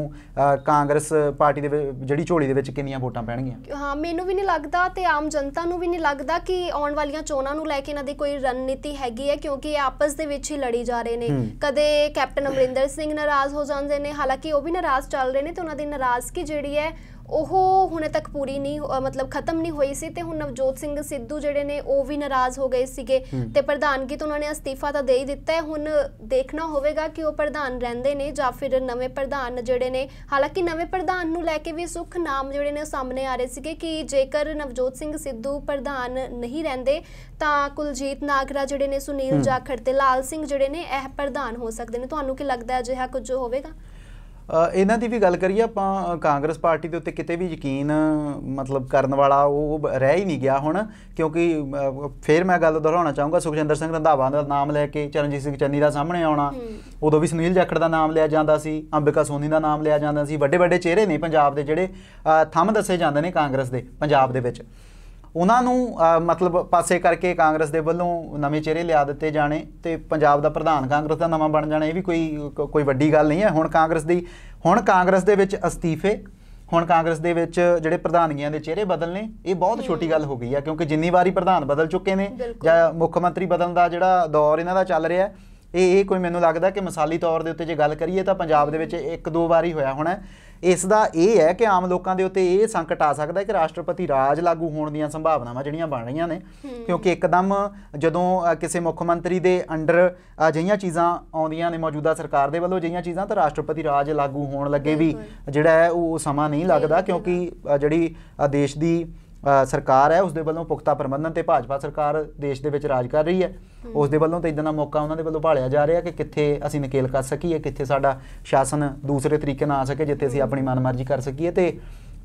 ਕਾਂਗਰਸ ਪਾਰਟੀ ਦੇ ਜਿਹੜੀ ਝੋਲੀ ਦੇ ਵਿੱਚ ਕਿੰਨੀਆਂ ਵੋਟਾਂ ਪੈਣਗੀਆਂ ਹਾਂ ਮੈਨੂੰ ਵੀ ਨਹੀਂ ਲੱਗਦਾ ਤੇ ਆਮ ਜਨਤਾ ਨੂੰ ਵੀ ਨਹੀਂ ਲੱਗਦਾ ਕਿ ਆਉਣ ਵਾਲੀਆਂ ਚੋਣਾਂ ਨੂੰ ਲੈ ਕੇ ਇਹਨਾਂ ਦੀ ਕੋਈ ਰਣਨੀਤੀ ਹੈਗੀ ਹੈ ਕਿਉਂਕਿ ਇਹ ਆਪਸ ਦੇ ਵਿੱਚ ਹੀ ਲੜੀ ਜਾ ਰਹੇ ਨੇ। ਕਦੇ ਕੈਪਟਨ ਅਮਰਿੰਦਰ ਸਿੰਘ ਨਾਰਾਜ਼ ਹੋ ਜਾਂਦੇ ਨੇ ਹਾਲਾਂਕਿ ਉਹ ਵੀ ਨਾਰਾਜ਼ ਚੱਲ ਰਹੇ ਨੇ ਤੇ ਉਹਨਾਂ ਦੀ ਨਾਰਾਜ਼ਗੀ ਜਿਹੜੀ ਹੈ ਉਹ ਹੁਣੇ ਤੱਕ ਪੂਰੀ ਨਹੀਂ ਮਤਲਬ ਖਤਮ ਨਹੀਂ ਹੋਈ ਸੀ ਤੇ ਹੁਣ ਨਵਜੋਤ ਸਿੰਘ ਸਿੱਧੂ ਜਿਹੜੇ ਨੇ ਉਹ ਵੀ ਨਾਰਾਜ਼ ਹੋ ਗਏ ਸੀਗੇ। ਤੇ ਪ੍ਰਧਾਨਗੀ ਤੋਂ ਉਹਨਾਂ ਨੇ ਅਸਤੀਫਾ ਤਾਂ ਦੇ ਹੀ ਦਿੱਤਾ ਹੈ ਹੁਣ ਦੇਖਣਾ ਹੋਵੇਗਾ ਕਿ ਉਹ ਪ੍ਰਧਾਨ ਰਹਿੰਦੇ ਨੇ ਜਾਂ ਫਿਰ ਨਵੇਂ ਪ੍ਰਧਾਨ ਜਿਹੜੇ ਨੇ ਹਾਲਾਂਕਿ ਨਵੇਂ ਪ੍ਰਧਾਨ ਨੂੰ ਲੈ ਕੇ ਵੀ ਸੁਖ ਨਾਮ ਜਿਹੜੇ ਨੇ ਸਾਹਮਣੇ ਆ ਰਹੇ ਸੀਗੇ ਕਿ ਜੇਕਰ ਨਵਜੋਤ ਸਿੰਘ ਸਿੱਧੂ ਪ੍ਰਧਾਨ ਨਹੀਂ ਰਹਿੰਦੇ ਤਾਂ ਕੁਲਜੀਤ ਨਾਗਰਾ ਜਿਹੜੇ ਨੇ ਸੁਨੀਲ। ਜਾਖੜ ਤੇ ਲਾਲ ਸਿੰਘ ਜਿਹੜੇ ਨੇ ਇਹ ਪ੍ਰਧਾਨ ਹੋ ਸਕਦੇ ਨੇ ਤੁਹਾਨੂੰ ਕੀ ਲੱਗਦਾ ਹੈ ਅਜਿਹਾ ਕੁਝ ਹੋਵੇਗਾ ਇਹਨਾਂ ਦੀ ਵੀ ਗੱਲ ਕਰੀਏ ਆਪਾਂ ਕਾਂਗਰਸ ਪਾਰਟੀ ਦੇ ਉੱਤੇ ਕਿਤੇ ਵੀ ਯਕੀਨ ਮਤਲਬ ਕਰਨ ਵਾਲਾ ਉਹ ਰਹਿ ਹੀ ਨਹੀਂ ਗਿਆ ਹੁਣ ਕਿਉਂਕਿ ਫਿਰ ਮੈਂ ਗੱਲ ਦੁਹਰਾਉਣਾ ਚਾਹੂੰਗਾ ਸੁਖਜਿੰਦਰ ਸਿੰਘ ਰੰਧਾਵਾ ਦਾ ਨਾਮ ਲੈ ਕੇ ਚਰਨਜੀਤ ਸਿੰਘ ਚੰਨੀ ਦਾ ਸਾਹਮਣੇ ਆਉਣਾ। ਉਦੋਂ ਵੀ ਸੁਨੀਲ ਜਾਖੜ ਦਾ ਨਾਮ ਲਿਆ ਜਾਂਦਾ ਸੀ ਅੰਬਿਕਾ ਸੋਨੀ ਦਾ ਨਾਮ ਲਿਆ ਜਾਂਦਾ ਸੀ ਵੱਡੇ ਵੱਡੇ ਚਿਹਰੇ ਨੇ ਪੰਜਾਬ ਦੇ ਜਿਹੜੇ ਥੰਮ ਦੱਸੇ ਜਾਂਦੇ ਨੇ ਕਾਂਗਰਸ ਦੇ ਪੰਜਾਬ ਦੇ ਵਿੱਚ ਉਹਨਾਂ ਨੂੰ ਮਤਲਬ ਪਾਸੇ ਕਰਕੇ ਕਾਂਗਰਸ ਦੇ ਵੱਲੋਂ ਨਵੇਂ ਚਿਹਰੇ ਲਿਆ ਦਿੱਤੇ ਜਾਣੇ ਤੇ ਪੰਜਾਬ ਦਾ ਪ੍ਰਧਾਨ ਕਾਂਗਰਸ ਦਾ ਨਵਾਂ ਬਣ ਜਾਣਾ ਇਹ ਵੀ ਕੋਈ ਕੋਈ ਵੱਡੀ ਗੱਲ ਨਹੀਂ ਹੈ ਹੁਣ ਕਾਂਗਰਸ ਦੀ ਹੁਣ ਕਾਂਗਰਸ ਦੇ ਵਿੱਚ ਅਸਤੀਫੇ ਹੁਣ ਕਾਂਗਰਸ ਦੇ ਵਿੱਚ ਜਿਹੜੇ ਪ੍ਰਧਾਨਗੀਆਂ ਦੇ ਚਿਹਰੇ ਬਦਲਨੇ ਇਹ ਬਹੁਤ ਛੋਟੀ ਗੱਲ ਹੋ ਗਈ ਹੈ ਕਿਉਂਕਿ ਜਿੰਨੀ ਵਾਰੀ ਪ੍ਰਧਾਨ ਬਦਲ ਚੁੱਕੇ ਨੇ। ਜਾਂ ਮੁੱਖ ਮੰਤਰੀ ਬਦਲਣ ਦਾ ਜਿਹੜਾ ਦੌਰ ਇਹਨਾਂ ਦਾ ਚੱਲ ਰਿਹਾ ਹੈ, ਇਹ ਇਹ ਕੋਈ ਮੈਨੂੰ ਲੱਗਦਾ ਕਿ ਮਿਸਾਲੀ ਤੌਰ ਦੇ ਉੱਤੇ ਜੇ ਗੱਲ ਕਰੀਏ ਤਾਂ ਪੰਜਾਬ ਦੇ ਵਿੱਚ ਇੱਕ ਦੋ ਵਾਰ ਹੋਇਆ ਹੋਣਾ। ਇਸ ਦਾ ਇਹ ਹੈ ਕਿ ਆਮ ਲੋਕਾਂ ਦੇ ਉੱਤੇ ਇਹ ਸੰਕਟ ਆ ਸਕਦਾ ਹੈ ਕਿ ਰਾਸ਼ਟਰਪਤੀ ਰਾਜ ਲਾਗੂ ਹੋਣ ਦੀਆਂ ਸੰਭਾਵਨਾਵਾਂ ਜਿਹੜੀਆਂ ਬਣ ਰਹੀਆਂ ਨੇ ਕਿਉਂਕਿ ਇੱਕਦਮ ਜਦੋਂ ਕਿਸੇ ਮੁੱਖ ਮੰਤਰੀ ਦੇ ਅੰਡਰ ਅਜਿਹੀਆਂ ਚੀਜ਼ਾਂ ਆਉਂਦੀਆਂ ਨੇ ਮੌਜੂਦਾ ਸਰਕਾਰ ਦੇ ਵੱਲੋਂ ਅਜਿਹੀਆਂ ਚੀਜ਼ਾਂ ਤਾਂ ਰਾਸ਼ਟਰਪਤੀ ਰਾਜ ਲਾਗੂ ਹੋਣ ਲੱਗੇ ਵੀ। ਜਿਹੜਾ ਹੈ ਉਹ ਸਮਾਂ ਨਹੀਂ ਲੱਗਦਾ। ਕਿਉਂਕਿ ਜਿਹੜੀ ਦੇਸ਼ ਦੀ ਸਰਕਾਰ ਹੈ ਉਸ ਦੇ ਵੱਲੋਂ ਪੁਖਤਾ ਪ੍ਰਬੰਧਨ ਤੇ ਭਾਜਪਾ ਸਰਕਾਰ ਦੇਸ਼ ਦੇ ਵਿੱਚ ਰਾਜ ਕਰ ਰਹੀ ਹੈ ਉਸ ਦੇ ਵੱਲੋਂ ਤਾਂ ਇਦਾਂ ਦਾ ਮੌਕਾ ਉਹਨਾਂ ਦੇ ਵੱਲੋਂ ਭਾਲਿਆ ਜਾ ਰਿਹਾ ਕਿ ਕਿੱਥੇ ਅਸੀਂ ਨਕੇਲ ਕਰ ਸਕੀਏ ਕਿੱਥੇ ਸਾਡਾ ਸ਼ਾਸਨ ਦੂਸਰੇ ਤਰੀਕੇ ਨਾਲ ਆ ਸਕੇ ਜਿੱਥੇ ਅਸੀਂ ਆਪਣੀ ਮਨਮਰਜ਼ੀ ਕਰ ਸਕੀਏ ਤੇ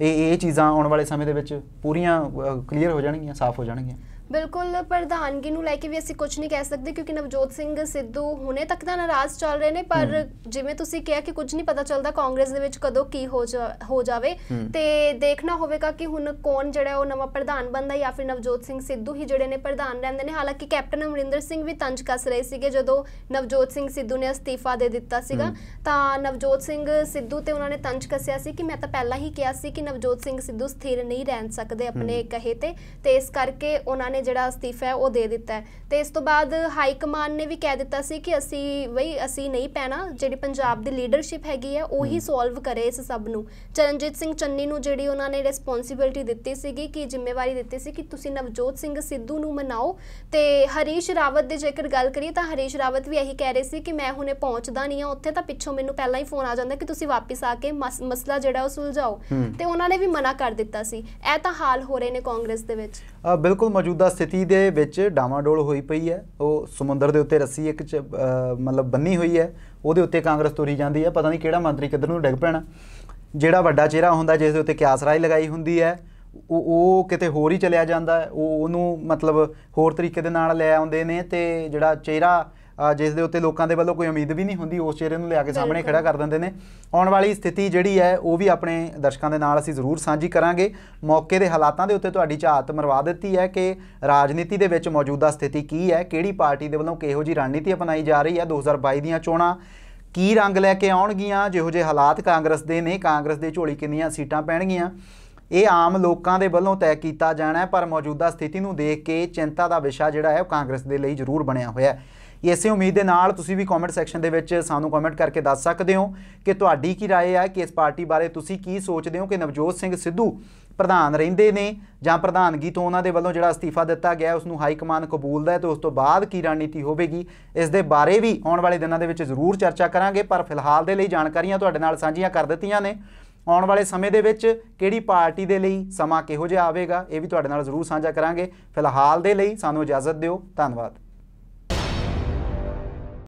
ਇਹ ਇਹ ਚੀਜ਼ਾਂ ਆਉਣ ਵਾਲੇ ਸਮੇਂ ਦੇ ਵਿੱਚ ਪੂਰੀਆਂ ਕਲੀਅਰ ਹੋ ਜਾਣਗੀਆਂ ਸਾਫ਼ ਹੋ ਜਾਣਗੀਆਂ। ਬਿਲਕੁਲ ਪ੍ਰਧਾਨਗੀ ਨੂੰ ਲੈ ਕੇ ਵੀ ਅਸੀਂ ਕੁਝ ਨਹੀਂ ਕਹਿ ਸਕਦੇ ਕਿਉਂਕਿ ਨਵਜੋਤ ਸਿੰਘ ਸਿੱਧੂ ਹੁਣੇ ਤੱਕ ਤਾਂ ਨਾਰਾਜ਼ ਚੱਲ ਰਹੇ ਨੇ ਪਰ ਜਿਵੇਂ ਤੁਸੀਂ ਕਿਹਾ ਕਿ ਕੁਝ ਨਹੀਂ ਪਤਾ ਚੱਲਦਾ ਕਾਂਗਰਸ ਦੇ ਵਿੱਚ ਕਦੋਂ ਕੀ ਹੋ ਜਾ- ਹੋ ਜਾਵੇ। ਤੇ ਦੇਖਣਾ ਹੋਵੇਗਾ ਕਿ ਹੁਣ ਕੌਣ ਜਿਹੜਾ ਉਹ ਨਵਾਂ ਪ੍ਰਧਾਨ ਬਣਦਾ ਜਾਂ ਫਿਰ ਨਵਜੋਤ ਸਿੰਘ ਸਿੱਧੂ ਹੀ ਜਿਹੜੇ ਨੇ ਪ੍ਰਧਾਨ ਰਹਿੰਦੇ ਨੇ ਹਾਲਾਂਕਿ ਕੈਪਟਨ ਅਮਰਿੰਦਰ ਸਿੰਘ ਵੀ ਤੰਜ ਕੱਸ ਰਹੇ ਸੀਗੇ ਜਦੋਂ ਨਵਜੋਤ ਸਿੰਘ ਸਿੱਧੂ ਨੇ ਅਸਤੀਫਾ ਦੇ ਦਿੱਤਾ ਸੀਗਾ। ਤਾਂ ਨਵਜੋਤ ਸਿੰਘ ਸਿੱਧੂ ਤੇ ਉਹਨਾਂ ਨੇ ਤੰਜ ਕੱਸਿਆ ਸੀ ਕਿ ਮੈਂ ਤਾਂ ਪਹਿਲਾਂ ਹੀ ਕਿਹਾ ਸੀ ਕਿ ਨਵਜੋਤ ਸਿੰਘ ਸਿੱਧੂ ਸਥਿਰ ਨਹੀਂ ਰਹਿ ਸਕਦੇ ਆਪਣੇ ਕਹੇ ਤੇ ਤੇ ਇਸ ਕਰਕੇ ਉਹਨਾਂ ਨੇ ਜਿਹੜਾ ਅਸਤੀਫਾ ਹੈ ਉਹ ਦੇ ਦਿੱਤਾ ਤੇ ਇਸ ਤੋਂ ਬਾਅਦ ਹਾਈ ਕਮਾਨ ਨੇ ਵੀ ਕਹਿ ਦਿੱਤਾ ਸੀ ਕਿ ਅਸੀਂ ਬਈ ਅਸੀਂ ਨਹੀਂ ਪੈਣਾ ਜਿਹੜੀ ਪੰਜਾਬ ਦੀ ਲੀਡਰਸ਼ਿਪ ਹੈਗੀ ਹੈ ਉਹੀ ਸੋਲਵ ਕਰੇ ਇਸ ਸਭ ਨੂੰ। ਚਰਨਜੀਤ ਸਿੰਘ ਚੰਨੀ ਨੂੰ ਜਿਹੜੀ ਉਹਨਾਂ ਨੇ ਰਿਸਪੌਂਸਿਬਿਲਟੀ ਦਿੱਤੀ ਸੀਗੀ ਕਿ ਜ਼ਿੰਮੇਵਾਰੀ ਦਿੱਤੀ ਸੀ ਕਿ ਤੁਸੀਂ ਨਵਜੋਤ ਸਿੰਘ ਸਿੱਧੂ ਨੂੰ ਮਨਾਓ। ਤੇ ਹਰੀਸ਼ ਰਾਵਤ ਦੇ ਜੇਕਰ ਗੱਲ ਕਰੀਏ ਤਾਂ ਹਰੀਸ਼ ਰਾਵਤ ਵੀ ਇਹੀ ਕਹਿ ਰਹੇ ਸੀ ਕਿ ਮੈਂ ਹੁਣੇ ਪਹੁੰਚਦਾ ਨਹੀਂ ਆ ਉੱਥੇ ਤਾਂ ਪਿੱਛੋਂ ਮੈਨੂੰ ਪਹਿਲਾਂ ਹੀ ਫੋਨ ਆ ਜਾਂਦਾ ਕਿ ਤੁਸੀਂ ਵਾਪਸ ਆ ਕੇ ਮਸ- ਮਸਲਾ ਜਿਹੜਾ ਉਹ ਸੁਲਝਾਓ। ਤੇ ਉਹਨਾਂ ਨੇ ਵੀ ਮਨਾ ਕਰ ਦਿੱਤਾ ਸੀ। ਇਹ ਤਾਂ ਹਾਲ ਹੋ ਰਹੇ ਨੇ ਕਾਂਗਰਸ ਦੇ ਵਿੱਚ। ਬਿਲਕੁਲ ਮੌਜੂਦਾ ਸਥਿਤੀ ਦੇ ਵਿੱਚ ਡਾਮਾਡੋਲ ਹੋਈ ਪਈ ਹੈ। ਉਹ ਸਮੁੰਦਰ ਦੇ ਉੱਤੇ ਰੱਸੀ ਇੱਕ ਚ, ਮਤਲਬ ਬੰਨੀ ਹੋਈ ਹੈ। ਉਹਦੇ ਉੱਤੇ ਕਾਂਗਰਸ ਤੁਰੀ ਜਾਂਦੀ ਹੈ। ਪਤਾ ਨਹੀਂ ਕਿਹੜਾ ਮੰਤਰੀ ਕਿੱਧਰ ਨੂੰ ਡਿੱਗ ਪੈਣਾ। ਜਿਹੜਾ ਵੱਡਾ ਚਿਹਰਾ ਹੁੰਦਾ ਜਿਸ ਦੇ ਉੱਤੇ ਕਿਆਸਰਾਈ ਲਗਾਈ ਹੁੰਦੀ ਹੈ ਉਹ ਉਹ ਕਿਤੇ ਹੋਰ ਹੀ ਚਲਿਆ ਜਾਂਦਾ ਉਹ ਉਹਨੂੰ ਮਤਲਬ ਹੋਰ ਤਰੀਕੇ ਦੇ ਨਾਲ ਲੈ ਆਉਂਦੇ ਨੇ ਤੇ ਜਿਹੜਾ ਚਿਹਰਾ ਜਿਸ ਦੇ ਉੱਤੇ ਲੋਕਾਂ ਦੇ ਵੱਲੋਂ ਕੋਈ ਉਮੀਦ ਵੀ ਨਹੀਂ ਹੁੰਦੀ ਉਸ ਚਿਹਰੇ ਨੂੰ ਲਿਆ ਕੇ ਸਾਹਮਣੇ। ਖੜਾ ਕਰ ਦਿੰਦੇ ਨੇ। ਆਉਣ ਵਾਲੀ ਸਥਿਤੀ ਜਿਹੜੀ ਹੈ ਉਹ ਵੀ ਆਪਣੇ ਦਰਸ਼ਕਾਂ ਦੇ ਨਾਲ ਅਸੀਂ ਜ਼ਰੂਰ ਸਾਂਝੀ ਕਰਾਂਗੇ। ਮੌਕੇ ਦੇ ਹਾਲਾਤਾਂ ਦੇ ਉੱਤੇ ਤੁਹਾਡੀ ਝਾਤ ਮਰਵਾ ਦਿੱਤੀ ਹੈ ਕਿ ਰਾਜਨੀਤੀ ਦੇ ਵਿੱਚ ਮੌਜੂਦਾ ਸਥਿਤੀ ਕੀ ਹੈ ਕਿਹੜੀ ਪਾਰਟੀ ਦੇ ਵੱਲੋਂ ਕਿਹੋ ਜੀ ਰਣਨੀਤੀ ਅਪਣਾਈ ਜਾ ਰਹੀ ਹੈ 2022 ਦੀਆਂ ਚੋਣਾਂ ਕੀ ਰੰਗ ਲੈ ਕੇ ਆਉਣਗੀਆਂ ਜਿਹੋ ਜਿਹੇ ਹਾਲਾਤ ਕਾਂਗਰਸ ਦੇ ਨੇ ਕਾਂਗਰਸ ਦੇ ਝੋਲੀ ਕਿੰਨੀਆਂ ਸੀਟਾਂ ਪੈਣਗੀਆਂ ਇਹ ਆਮ ਲੋਕਾਂ ਦੇ ਵੱਲੋਂ ਤੈਅ ਕੀਤਾ ਜਾਣਾ ਹੈ ਪਰ ਮੌਜੂਦਾ ਸਥਿਤੀ ਨੂੰ ਦੇਖ ਕੇ ਚਿੰਤਾ ਦਾ ਵਿਸ਼ਾ ਜਿਹੜਾ ਹੈ ਉਹ ਕਾਂਗਰਸ ਦੇ ਲਈ ਜ਼ਰੂਰ ਬਣਿਆ ਹੋਇਆ ਹੈ। ਇਸੇ ਉਮੀਦ ਦੇ ਨਾਲ ਤੁਸੀਂ ਵੀ ਕਮੈਂਟ ਸੈਕਸ਼ਨ ਦੇ ਵਿੱਚ ਸਾਨੂੰ ਕਮੈਂਟ ਕਰਕੇ ਦੱਸ ਸਕਦੇ ਹੋ ਕਿ ਤੁਹਾਡੀ ਕੀ رائے ਹੈ ਕਿ ਇਸ ਪਾਰਟੀ ਬਾਰੇ ਤੁਸੀਂ ਕੀ ਸੋਚਦੇ ਹੋ ਕਿ ਨਵਜੋਤ ਸਿੰਘ ਸਿੱਧੂ ਪ੍ਰਧਾਨ ਰਹਿੰਦੇ ਨੇ ਜਾਂ ਪ੍ਰਧਾਨਗੀ ਤੋਂ ਉਹਨਾਂ ਦੇ ਵੱਲੋਂ ਜਿਹੜਾ ਅਸਤੀਫਾ ਦਿੱਤਾ ਗਿਆ ਹੈ, ਉਸ ਨੂੰ ਹਾਈ ਕਮਾਨ ਕਬੂਲਦਾ ਹੈ ਤੇ ਉਸ ਤੋਂ ਬਾਅਦ ਕੀ ਰਣਨੀਤੀ ਹੋਵੇਗੀ ਇਸ ਦੇ ਬਾਰੇ ਵੀ ਆਉਣ ਵਾਲੇ ਦਿਨਾਂ ਦੇ ਵਿੱਚ ਜ਼ਰੂਰ ਚਰਚਾ ਕਰਾਂਗੇ ਪਰ ਫਿਲਹਾਲ ਦੇ ਲਈ ਜਾਣਕਾਰੀਆਂ ਤੁਹਾਡੇ ਨਾਲ ਸਾਂਝੀਆਂ ਕਰ ਦਿੱਤੀਆਂ ਨੇ ਆਉਣ ਵਾਲੇ ਸਮੇਂ ਦੇ ਵਿੱਚ ਕਿਹੜੀ ਪਾਰਟੀ ਦੇ ਲਈ ਸਮਾਂ ਕਿਹੋ ਜਿਹਾ ਆਵੇਗਾ ਇਹ ਵੀ ਤੁਹਾਡੇ ਨਾਲ ਜ਼ਰੂਰ ਸਾਂਝਾ ਕਰਾਂਗੇ ਫਿਲਹਾਲ ਦੇ ਲਈ ਸਾਨੂੰ ਇਜਾਜ਼ਤ ਦਿਓ ਧੰਨਵਾਦ